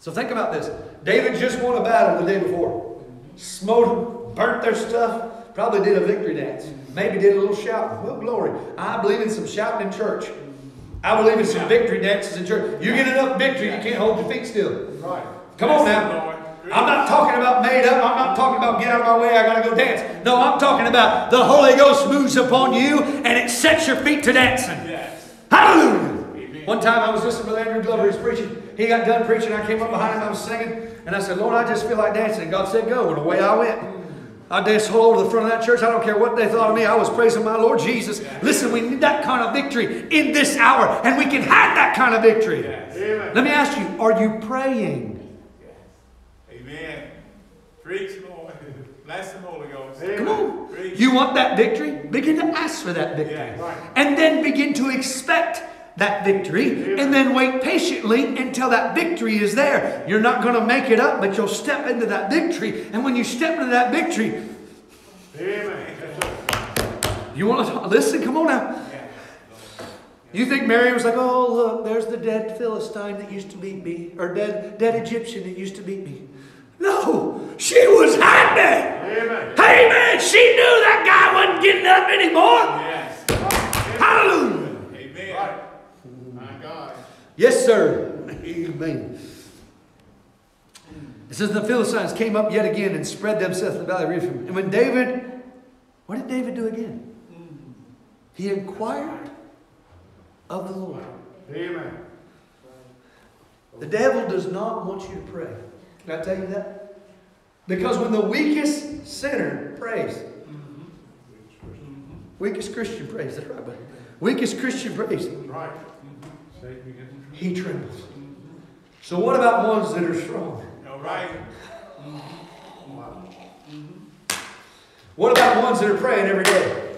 So think about this. David just won a battle the day before. Smote them, burnt their stuff, probably did a victory dance. Maybe did a little shouting. Well, glory. I believe in some shouting in church. I believe in some victory dances in church. You get enough victory, you can't hold your feet still. Right. Come on now. I'm not talking about made up. I'm not talking about get out of my way. I gotta go dance. No, I'm talking about the Holy Ghost moves upon you and it sets your feet to dancing. Yes. Hallelujah. One time I was listening to Andrew Glover. He's preaching. He got done preaching. I came up behind him. I was singing, and I said, "Lord, I just feel like dancing." And God said, "Go." And away I went. I danced all over the front of that church. I don't care what they thought of me. I was praising my Lord Jesus. Listen, we need that kind of victory in this hour, and we can have that kind of victory. Amen. Let me ask you: Are you praying? Amen. Preach, Lord. (laughs) Bless the Holy Ghost. Come on. Preach. You want that victory? Begin to ask for that victory. Yeah. Right. And then begin to expect that victory. And then wait patiently until that victory is there. You're not going to make it up, but you'll step into that victory. And when you step into that victory, Amen. You want to listen, come on now. You think Mary was like, oh, look, there's the dead Philistine that used to beat me, or dead, dead Egyptian that used to beat me. No, she was happy. Amen. Hey man, she knew that guy wasn't getting up anymore. Yes. Hallelujah. Amen. Right. My God. Yes, sir. Amen. It says the Philistines came up yet again and spread themselves in the valley of Rephaim. And when David, what did David do again? He inquired of the Lord. Amen. The devil does not want you to pray. Can I tell you that? Because when the weakest sinner prays, mm-hmm. weakest Christian prays, that's right, buddy. Weakest Christian prays, Right. Satan begins to he trembles. So what about ones that are strong? All right. Mm-hmm. What about ones that are praying every day?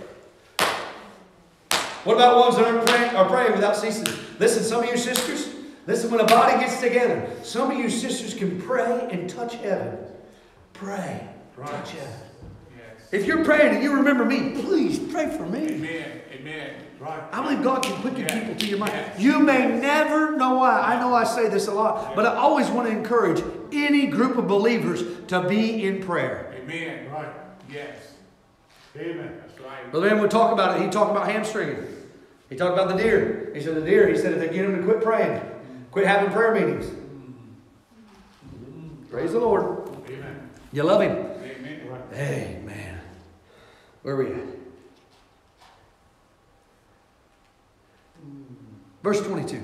What about ones that are praying, are praying without ceasing? Listen, some of you sisters, listen, when a body gets together, some of you sisters can pray and touch heaven. Pray, touch heaven. Yes. If you're praying and you remember me, please pray for me. Amen. Amen. Right. I believe God can quicken Yeah. people to your mind. Yeah. You may never know why. I know I say this a lot, but I always want to encourage any group of believers to be in prayer. Amen. Right. Yes. Amen. That's right. Brother Man would talk about it. He talked about hamstringing. He talked about the deer. He said the deer, he said if they get him to quit praying, quit having prayer meetings. Mm-hmm. Praise the Lord. Amen. You love him. Amen. Right. Amen. Where are we at? Verse 22.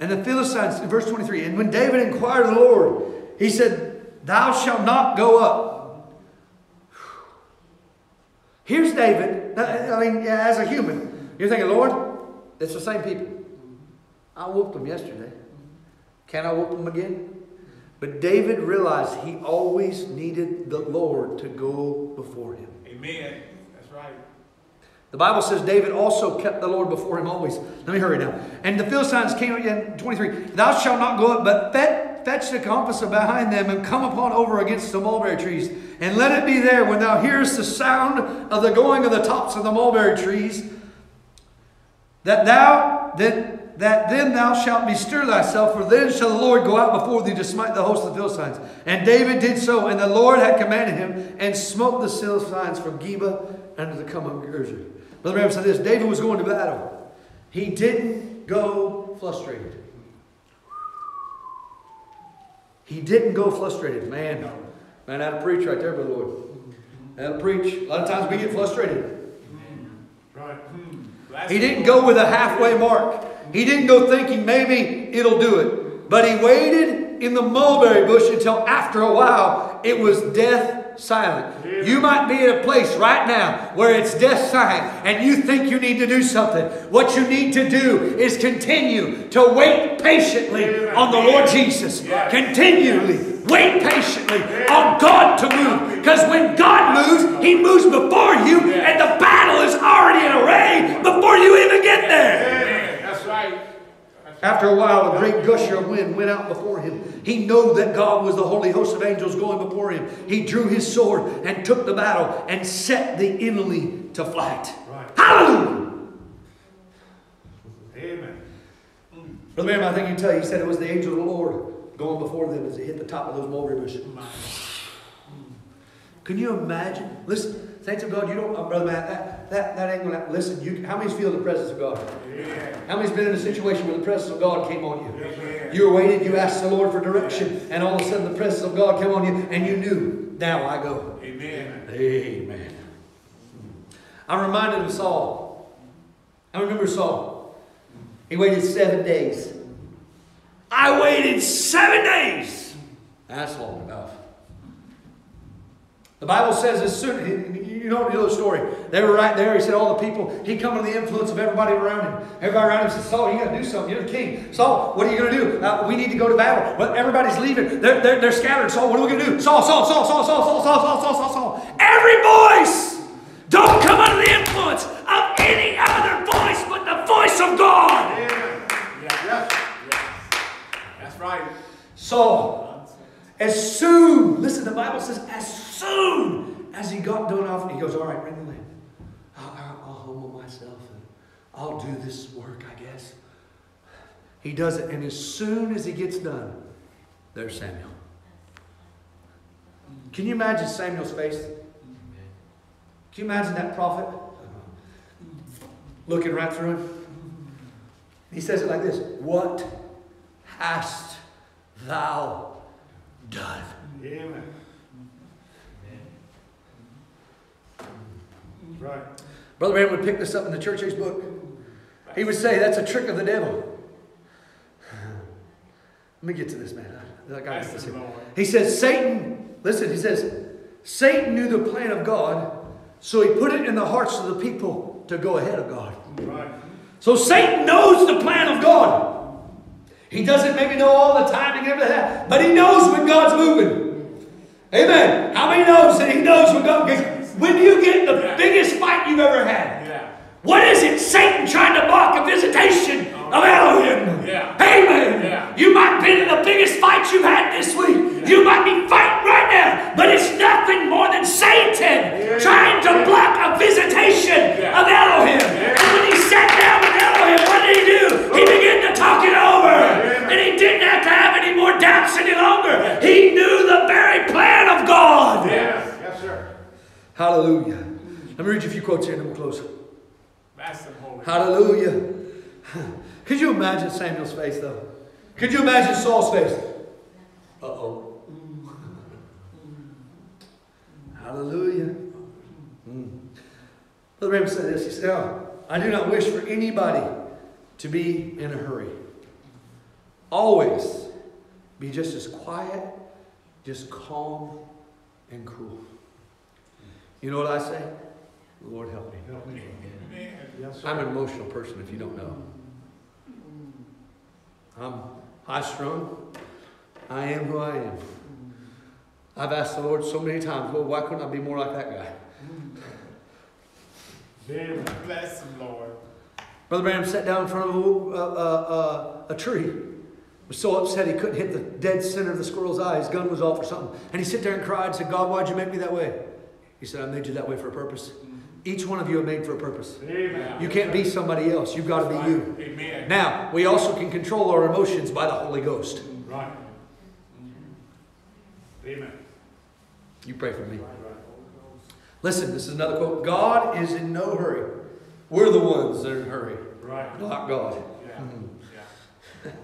And the Philistines, verse 23, and when David inquired of the Lord, he said, Thou shalt not go up. Here's David. I mean, as a human, you're thinking, Lord, it's the same people. I whooped them yesterday. Can I whoop them again? But David realized he always needed the Lord to go before him. Amen. That's right. The Bible says David also kept the Lord before him always. Let me hurry now. And the Philistines came again, 23. Thou shalt not go up, but fet- fetch the compass behind them and come upon over against the mulberry trees. And let it be there when thou hearest the sound of the going of the tops of the mulberry trees, that thou that, that then thou shalt bestir thyself, for then shall the Lord go out before thee to smite the host of the Philistines. And David did so, and the Lord had commanded him, and smote the Philistines from Geba unto the come of Gezer. Brother Branham said this: David was going to battle. He didn't go frustrated. He didn't go frustrated. Man, man, I had to preach right there, brother Lord. I had to preach. A lot of times we get frustrated. Right. Hmm. He didn't go with a halfway mark. He didn't go thinking maybe it'll do it. But he waited in the mulberry bush until after a while it was death silent. You might be at a place right now where it's death silent and you think you need to do something. What you need to do is continue to wait patiently on the Lord Jesus. Continually wait patiently on God to move. Because when God moves, He moves before you and the battle is already in array before you even get there. Amen. That's right. After a while, a great gusher of wind went out before him. He knew that God was the holy host of angels going before him. He drew his sword and took the battle and set the enemy to flight. Right. Hallelujah! Amen. Brother Mary, I think you tell you, he said it was the angel of the Lord going before them as they hit the top of those mulberry bushes. Can you imagine? Listen, saints of God, you don't, uh, brother Matt, that, that, that ain't gonna, listen, you, how many's feel the presence of God? How many's been in a situation where the presence of God came on you? You were waiting, you asked the Lord for direction, and all of a sudden the presence of God came on you, and you knew, now I go. Amen. Amen. I'm reminded of Saul. I remember Saul. He waited seven days. I waited seven days. That's long. The Bible says as soon, you know the other story. They were right there. He said, all the people, he come under the influence of everybody around him. Everybody around him said, Saul, you got to do something. You're the king. Saul, what are you going to do? Uh, we need to go to battle. Well, everybody's leaving. They're, they're, they're scattered. Saul, what are we going to do? Saul, Saul, Saul, Saul, Saul, Saul, Saul, Saul, Saul, Saul, Saul. Every voice don't come under the influence of any other voice but the voice of God. Yeah, yeah, yeah, That's right. Saul, as soon, listen, the Bible says, as soon as he got done off, he goes, All right. I'll, I'll, I'll humble myself and I'll do this work, I guess. He does it, and as soon as he gets done, there's Samuel. Can you imagine Samuel's face? Can you imagine that prophet looking right through him? He says it like this What hast thou done? Amen. Right. Brother Aaron would pick this up in the church age book. He would say, That's a trick of the devil. (sighs) Let me get to this, man. I, I got this here. He says, Satan, listen, he says, Satan knew the plan of God, so he put it in the hearts of the people to go ahead of God. Right. So Satan knows the plan of God. He doesn't maybe know all the timing and everything, but he knows when God's moving. Amen. How many knows that he knows when God? When you get the Yeah. biggest fight you've ever had, Yeah. what is it? Satan trying to block a visitation oh. of Elohim. Yeah. Amen. Yeah. You might be in the biggest fight you've had this week. You might be fighting right now, but it's nothing more than Satan trying to block a visitation of Elohim. And when he sat down with Elohim, what did he do? He began to talk it over. And he didn't have to have any more doubts any longer. He knew the very plan of God. Yes. Yes, sir. Hallelujah. Let me read you a few quotes here and then we'll close. That's the holy. Hallelujah. (laughs) Could you imagine Samuel's face though? Could you imagine Saul's face? Uh oh. (laughs) Hallelujah. Mm. Brother Branham said this. He said, oh, I do not wish for anybody to be in a hurry. Always be just as quiet, just calm and cool. You know what I say? Lord help me. Amen. Yes. I'm an emotional person if you don't know. I'm high strung. I am who I am. I've asked the Lord so many times, Lord, why couldn't I be more like that guy? Amen. Bless him, Lord. Brother Branham sat down in front of a, uh, uh, uh, a tree. Was so upset he couldn't hit the dead center of the squirrel's eye. His gun was off or something. And he sat there and cried and said, God, why'd you make me that way? He said, I made you that way for a purpose. Each one of you are made for a purpose. Amen. You can't be somebody else. You've got to be you. Amen. Now, we also can control our emotions by the Holy Ghost. Right. Amen. You pray for me. Listen, this is another quote. God is in no hurry. We're the ones that are in a hurry, Right. not God. Yeah. Mhm. Yeah. (laughs)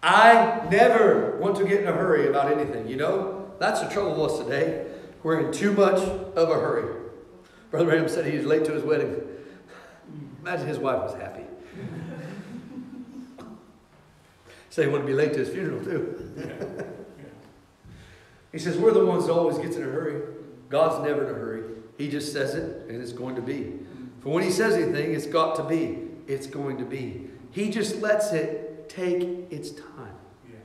I never want to get in a hurry about anything. You know, that's the trouble with us today. We're in too much of a hurry. Brother Branham said he was late to his wedding. Imagine his wife was happy. Say he wanted to be late to his funeral too. (laughs) He says, We're the ones that always gets in a hurry. God's never in a hurry. He just says it, and it's going to be. For when He says anything, it's got to be. It's going to be. He just lets it take its time. Yeah.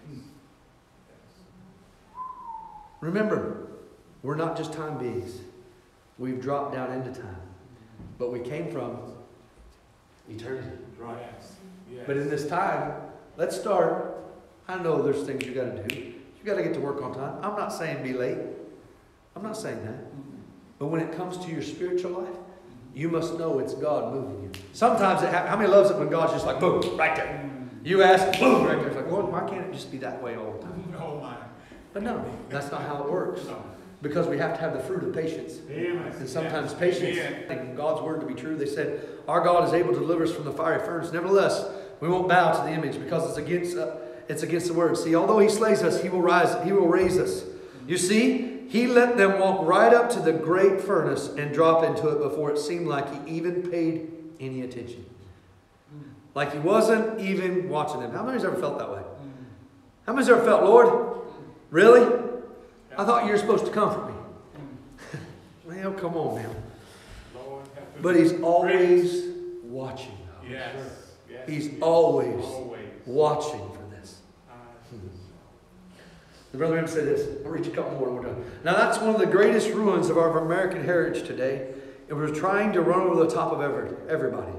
Remember, we're not just time beings, we've dropped down into time. But we came from eternity. Right. Yes. Yes. But in this time, let's start. I know there's things you got to do. You got to get to work on time. I'm not saying be late. I'm not saying that. Mm-hmm. But when it comes to your spiritual life, you must know it's God moving you. Sometimes it happens. How many loves it when God's just like boom, right there? Mm. You ask, boom, right there. It's like, Lord, why can't it just be that way all the time? Oh my. But no, that's not how it works. Because we have to have the fruit of patience. Amen. And sometimes Yes. patience, Amen. and God's word to be true, they said, Our God is able to deliver us from the fiery furnace. Nevertheless, we won't bow to the image because it's against, uh, it's against the word. See, although he slays us, he will rise, he will raise us. You see, he let them walk right up to the great furnace and drop into it before it seemed like he even paid any attention. Like he wasn't even watching them. How many's ever felt that way? How many's ever felt, Lord? Really? I thought you were supposed to comfort me. (laughs) well, come on now. Lord, help us. But he's always watching. Yes. yes. He's yes. always Always. watching for this. Ah, The brother Branham said this. I'll read you a couple more and we're done. Now that's one of the greatest ruins of our American heritage today. And we're trying to run over the top of every, everybody.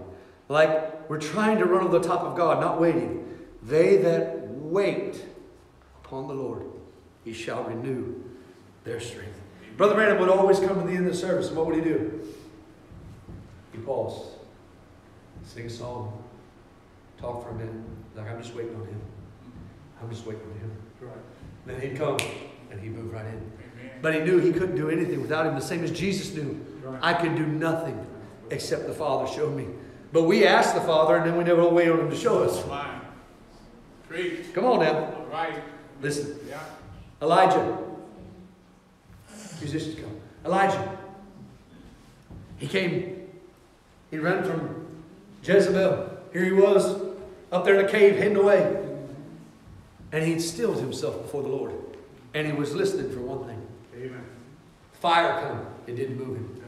Like we're trying to run over the top of God, not waiting. They that wait upon the Lord, he shall renew their strength. Brother Branham would always come to the end of the service, and what would he do? He'd pause, sing a song, talk for a minute. Like, I'm just waiting on him. I'm just waiting on him. Right. Then he'd come and he'd move right in. Amen. But he knew he couldn't do anything without him, the same as Jesus knew. Right. I could do nothing except the Father showed me. But we ask the Father and then we never wait on him to show us. Come on now. Right. Listen. Yeah. Elijah. Musicians come. Elijah. He came. He ran from Jezebel. Here he was, up there in a cave, hidden away. And he stilled himself before the Lord. And he was listening for one thing. Amen. Fire come. It didn't move him.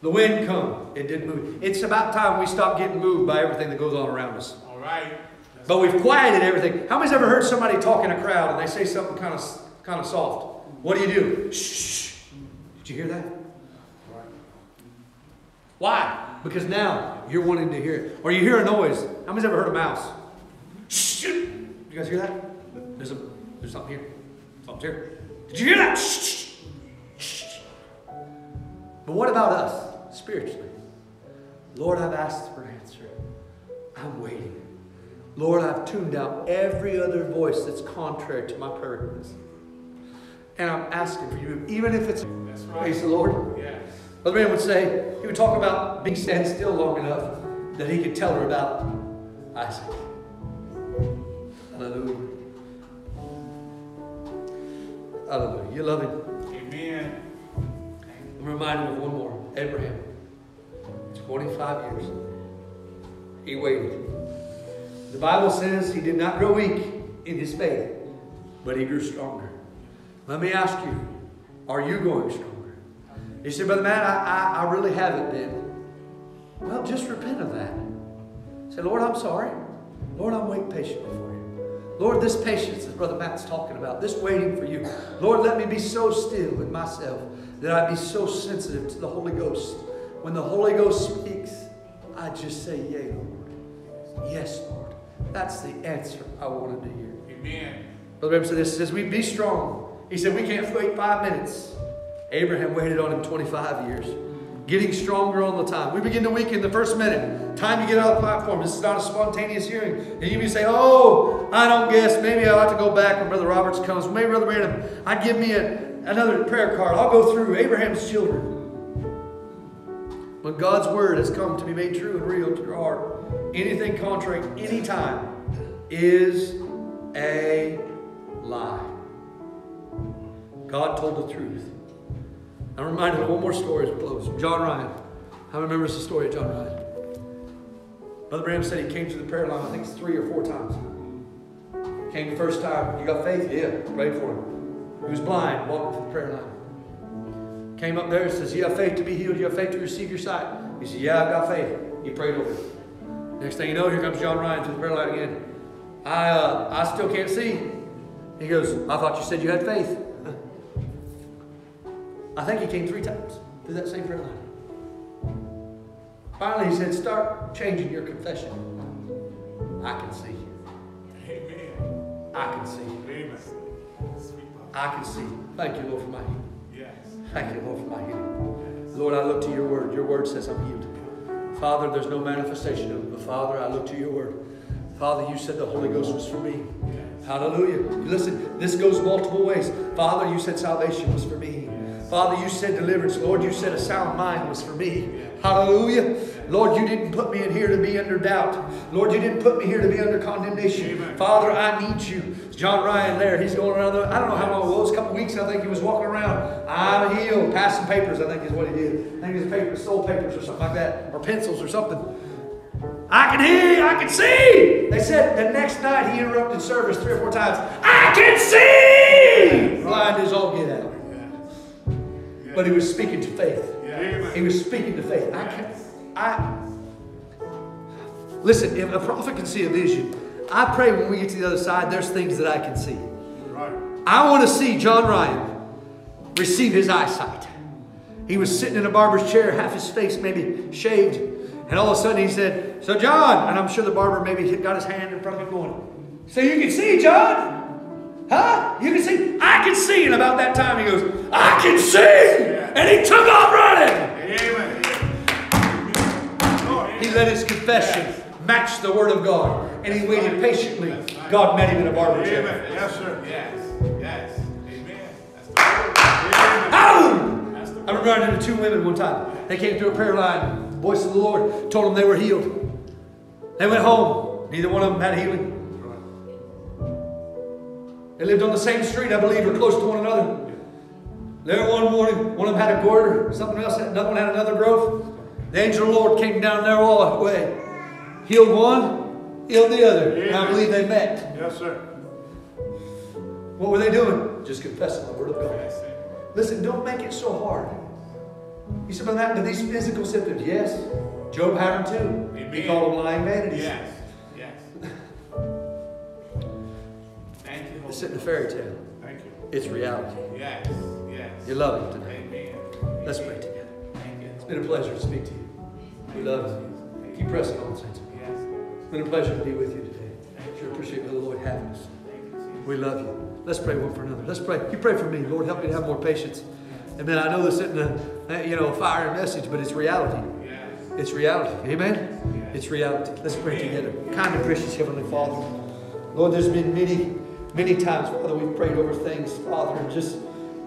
The wind come. It didn't move him. It's about time we stop getting moved by everything that goes on around us. All right. But we've quieted everything. How many's ever heard somebody talk in a crowd and they say something kind of kind of soft? What do you do? Shh. Did you hear that? Why? Because now you're wanting to hear it. Or you hear a noise. How many's ever heard a mouse? Shh. You guys hear that? There's a there's something here. Something's here. Did you hear that? Shh. Shh. But what about us spiritually? Lord, I've asked for an answer. I'm waiting. Lord, I've tuned out every other voice that's contrary to my prayer. And I'm asking for you, even if it's That's right. praise the Lord. Yes. Brother man would say, he would talk about being stand still long enough that he could tell her about Isaac. Hallelujah. Hallelujah. You love him. Amen. I'm reminded of one more. Abraham. 25 years. He waited. The Bible says he did not grow weak in his faith, but he grew stronger. Let me ask you, are you going stronger? You say, Brother Matt, I, I, I really haven't been. Well, just repent of that. Say, Lord, I'm sorry. Lord, I'm waiting patiently for you. Lord, this patience that Brother Matt's talking about, this waiting for you. Lord, let me be so still in myself that I be so sensitive to the Holy Ghost. When the Holy Ghost speaks, I just say, Yea, Lord. Yes, Lord. That's the answer I wanted to hear. Amen. Brother Branham said this, says, we be strong. He said, we can't wait five minutes. Abraham waited on him 25 years, getting stronger all the time. We begin to weaken the first minute. Time to get out of the platform. This is not a spontaneous hearing. And you may say, oh, I don't guess. Maybe I'll have to go back when Brother Roberts comes. Maybe Brother Branham, I'd give me a, another prayer card. I'll go through Abraham's children. When God's word has come to be made true and real to your heart, anything contrary, anytime, is a lie. God told the truth. I'm reminded of one more story as close. John Rhyn. How many remembers the story of John Rhyn? Brother Branham said he came to the prayer line, I think it's three or four times. Came the first time. You got faith? Yeah. Prayed for him. He was blind, walking to the prayer line. Came up there and says, You have faith to be healed. You have faith to receive your sight. He said, Yeah, I've got faith. He prayed over it. Next thing you know, here comes John Ryan to the prayer line again. I, uh, I still can't see. He goes, I thought you said you had faith. I think he came three times through that same prayer line. Finally, he said, Start changing your confession. I can see. you. Amen. I can see. you. Amen. I can see. you. Thank you, Lord, for my healing. Yes. Thank you, Lord, for my healing. Lord, I look to your word. Your word says I'm healed. Father, there's no manifestation of it, but Father, I look to your word. Father, you said the Holy Ghost was for me. Hallelujah. Listen, this goes multiple ways. Father, you said salvation was for me. Father, you said deliverance. Lord, you said a sound mind was for me. Hallelujah. Lord, you didn't put me in here to be under doubt. Lord, you didn't put me here to be under condemnation. Father, I need you. John Rhyn there, he's going around the, I don't know how long it was, a couple weeks, I think he was walking around. I'm healed, passing papers, I think is what he did. I think it was papers, stole papers or something like that, or pencils or something. I can hear, I can see. They said the next night he interrupted service three or four times. I can see. Blind as all get out. But he was speaking to faith. He was speaking to faith. I can, I. Listen, if a prophet can see a vision, I pray when we get to the other side, there's things that I can see. Right. I want to see John Rhyn receive his eyesight. He was sitting in a barber's chair, half his face maybe shaved, and all of a sudden he said, So, John, and I'm sure the barber maybe got his hand in front of him going, So you can see, John? Huh? You can see? I can see. And about that time he goes, I can see! And he took off running. Amen. He let his confession match the word of God. And he waited patiently. God met him in a barber chair. Amen. Yes, sir. Yes. Yes. Amen. That's the word. Amen. Hallelujah! That's the I remember running into two women one time. They came through a prayer line. The voice of the Lord told them they were healed. They went home. Neither one of them had healing. They lived on the same street, I believe, or close to one another. There one morning, one of them had a goiter, something else, another one had another growth. The angel of the Lord came down there all the way. Healed one, healed the other. And I believe they met. Yes, sir. What were they doing? Just confessing the word of God. Listen, don't make it so hard. You said, that to these physical symptoms? Yes. Job had them too. He called them lying vanities. Yes. Yes. It's in the fairy tale. Thank you. It's reality. Yes. Yes. You love it today. Amen. Let's pray together. Thank you. It's been a pleasure to speak to you. We love you. Keep pressing on, saints. Yes. It's been a pleasure to be with you today. Sure appreciate the Lord having us. We love you. Let's pray one for another. Let's pray. You pray for me. Lord, help me to have more patience. Amen. I know this isn't a, you know, fire message, but it's reality. Yes. It's reality. Amen? It's reality. Let's pray together. Kind and gracious Heavenly Father. Lord, there's been many, many times, Father, we've prayed over things, Father, and just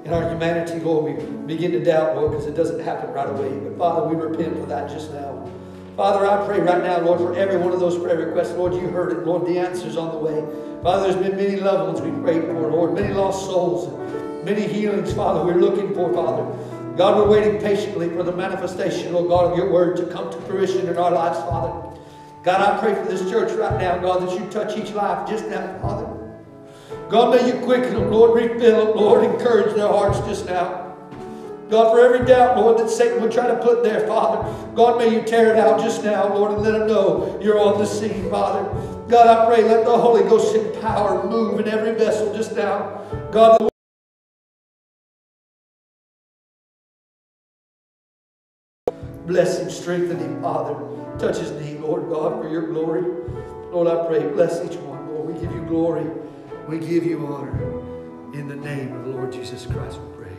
in our humanity, Lord, we begin to doubt, Lord, because it doesn't happen right away. But Father, we repent for that just now. Father, I pray right now, Lord, for every one of those prayer requests. Lord, you heard it. Lord, the answer's on the way. Father, there's been many loved ones we prayed for, Lord, many lost souls, many healings, Father, we're looking for, Father. God, we're waiting patiently for the manifestation, Lord God, of your word to come to fruition in our lives, Father. God, I pray for this church right now, God, that you touch each life just now, Father. God, may you quicken them, Lord, refill them, Lord, encourage their hearts just now. God, for every doubt, Lord, that Satan would try to put there, Father, God, may you tear it out just now, Lord, and let them know you're on the scene, Father. God, I pray, let the Holy Ghost in power move in every vessel just now. God, Bless him, strengthen him, Father. Touch his knee, Lord God, for your glory. Lord, I pray, bless each one, Lord. We give you glory. We give you honor. In the name of the Lord Jesus Christ, we pray.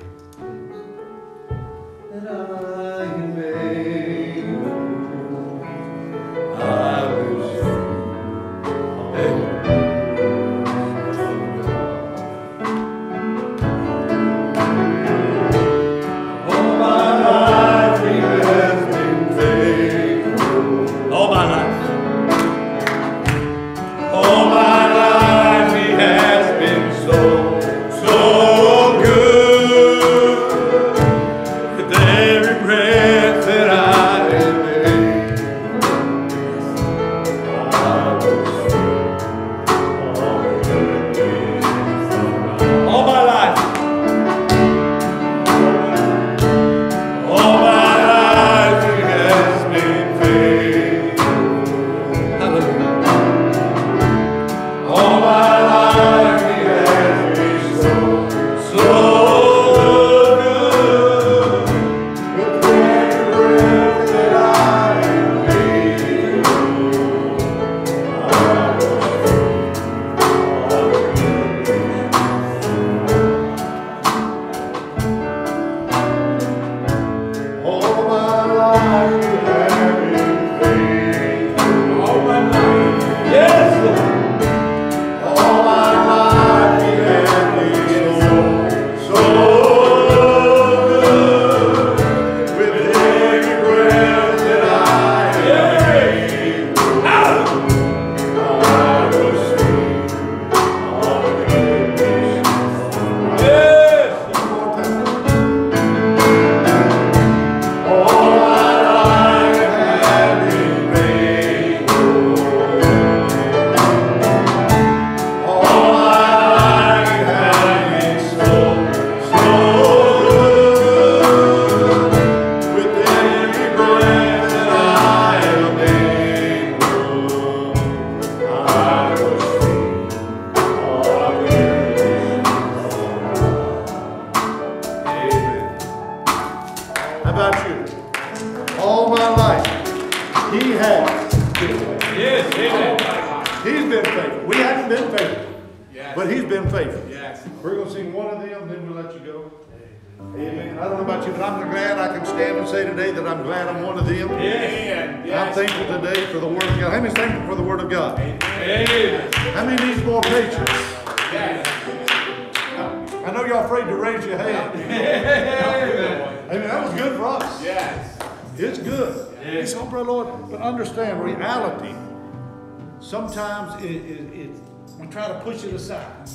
To push it aside.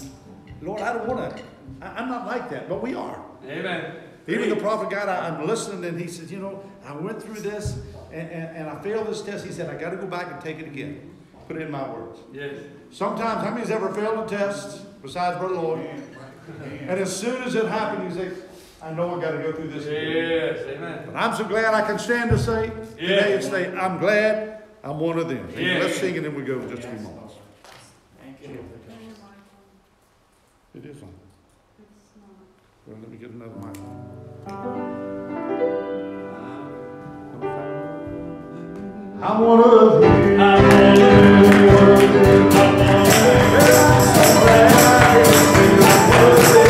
Lord, I don't want to. I'm not like that, but we are. Amen. Even the prophet God, I, I'm listening, and he said, you know, I went through this, and, and, and I failed this test. He said, I got to go back and take it again. Put it in my words. Yes. Sometimes, how many's ever failed a test besides Brother Lloyd? And as soon as it happened, you say, I know I got to go through this again. Yes. Amen. But I'm so glad I can stand to say today and say, I'm glad I'm one of them. Yeah. Let's sing it and we go in just a few moments. Thank you. It is on. Well, let me get another mic. I'm one of them. Aren't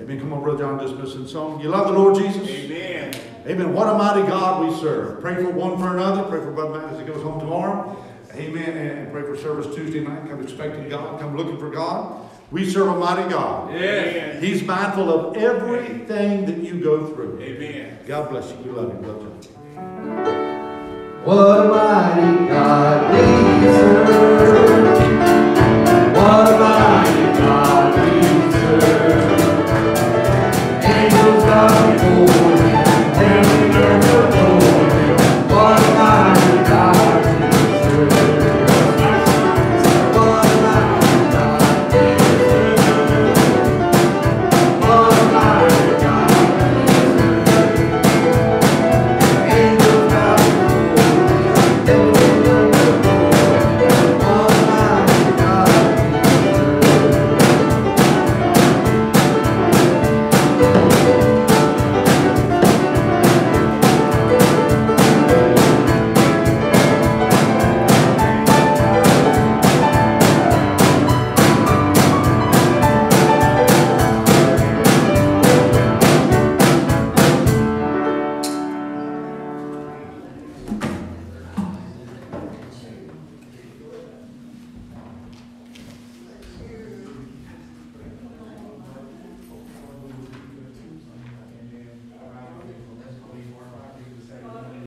Amen. Come on, Brother John, dismiss in song. You love the Lord Jesus? Amen. Amen. What a mighty God we serve. Pray for one for another. Pray for Brother Matt as he goes home tomorrow. Amen. And pray for service Tuesday night. Come expecting God. Come looking for God. We serve a mighty God. Yes. He's mindful of everything that you go through. Amen. God bless you. We love you, Brother John. What a mighty God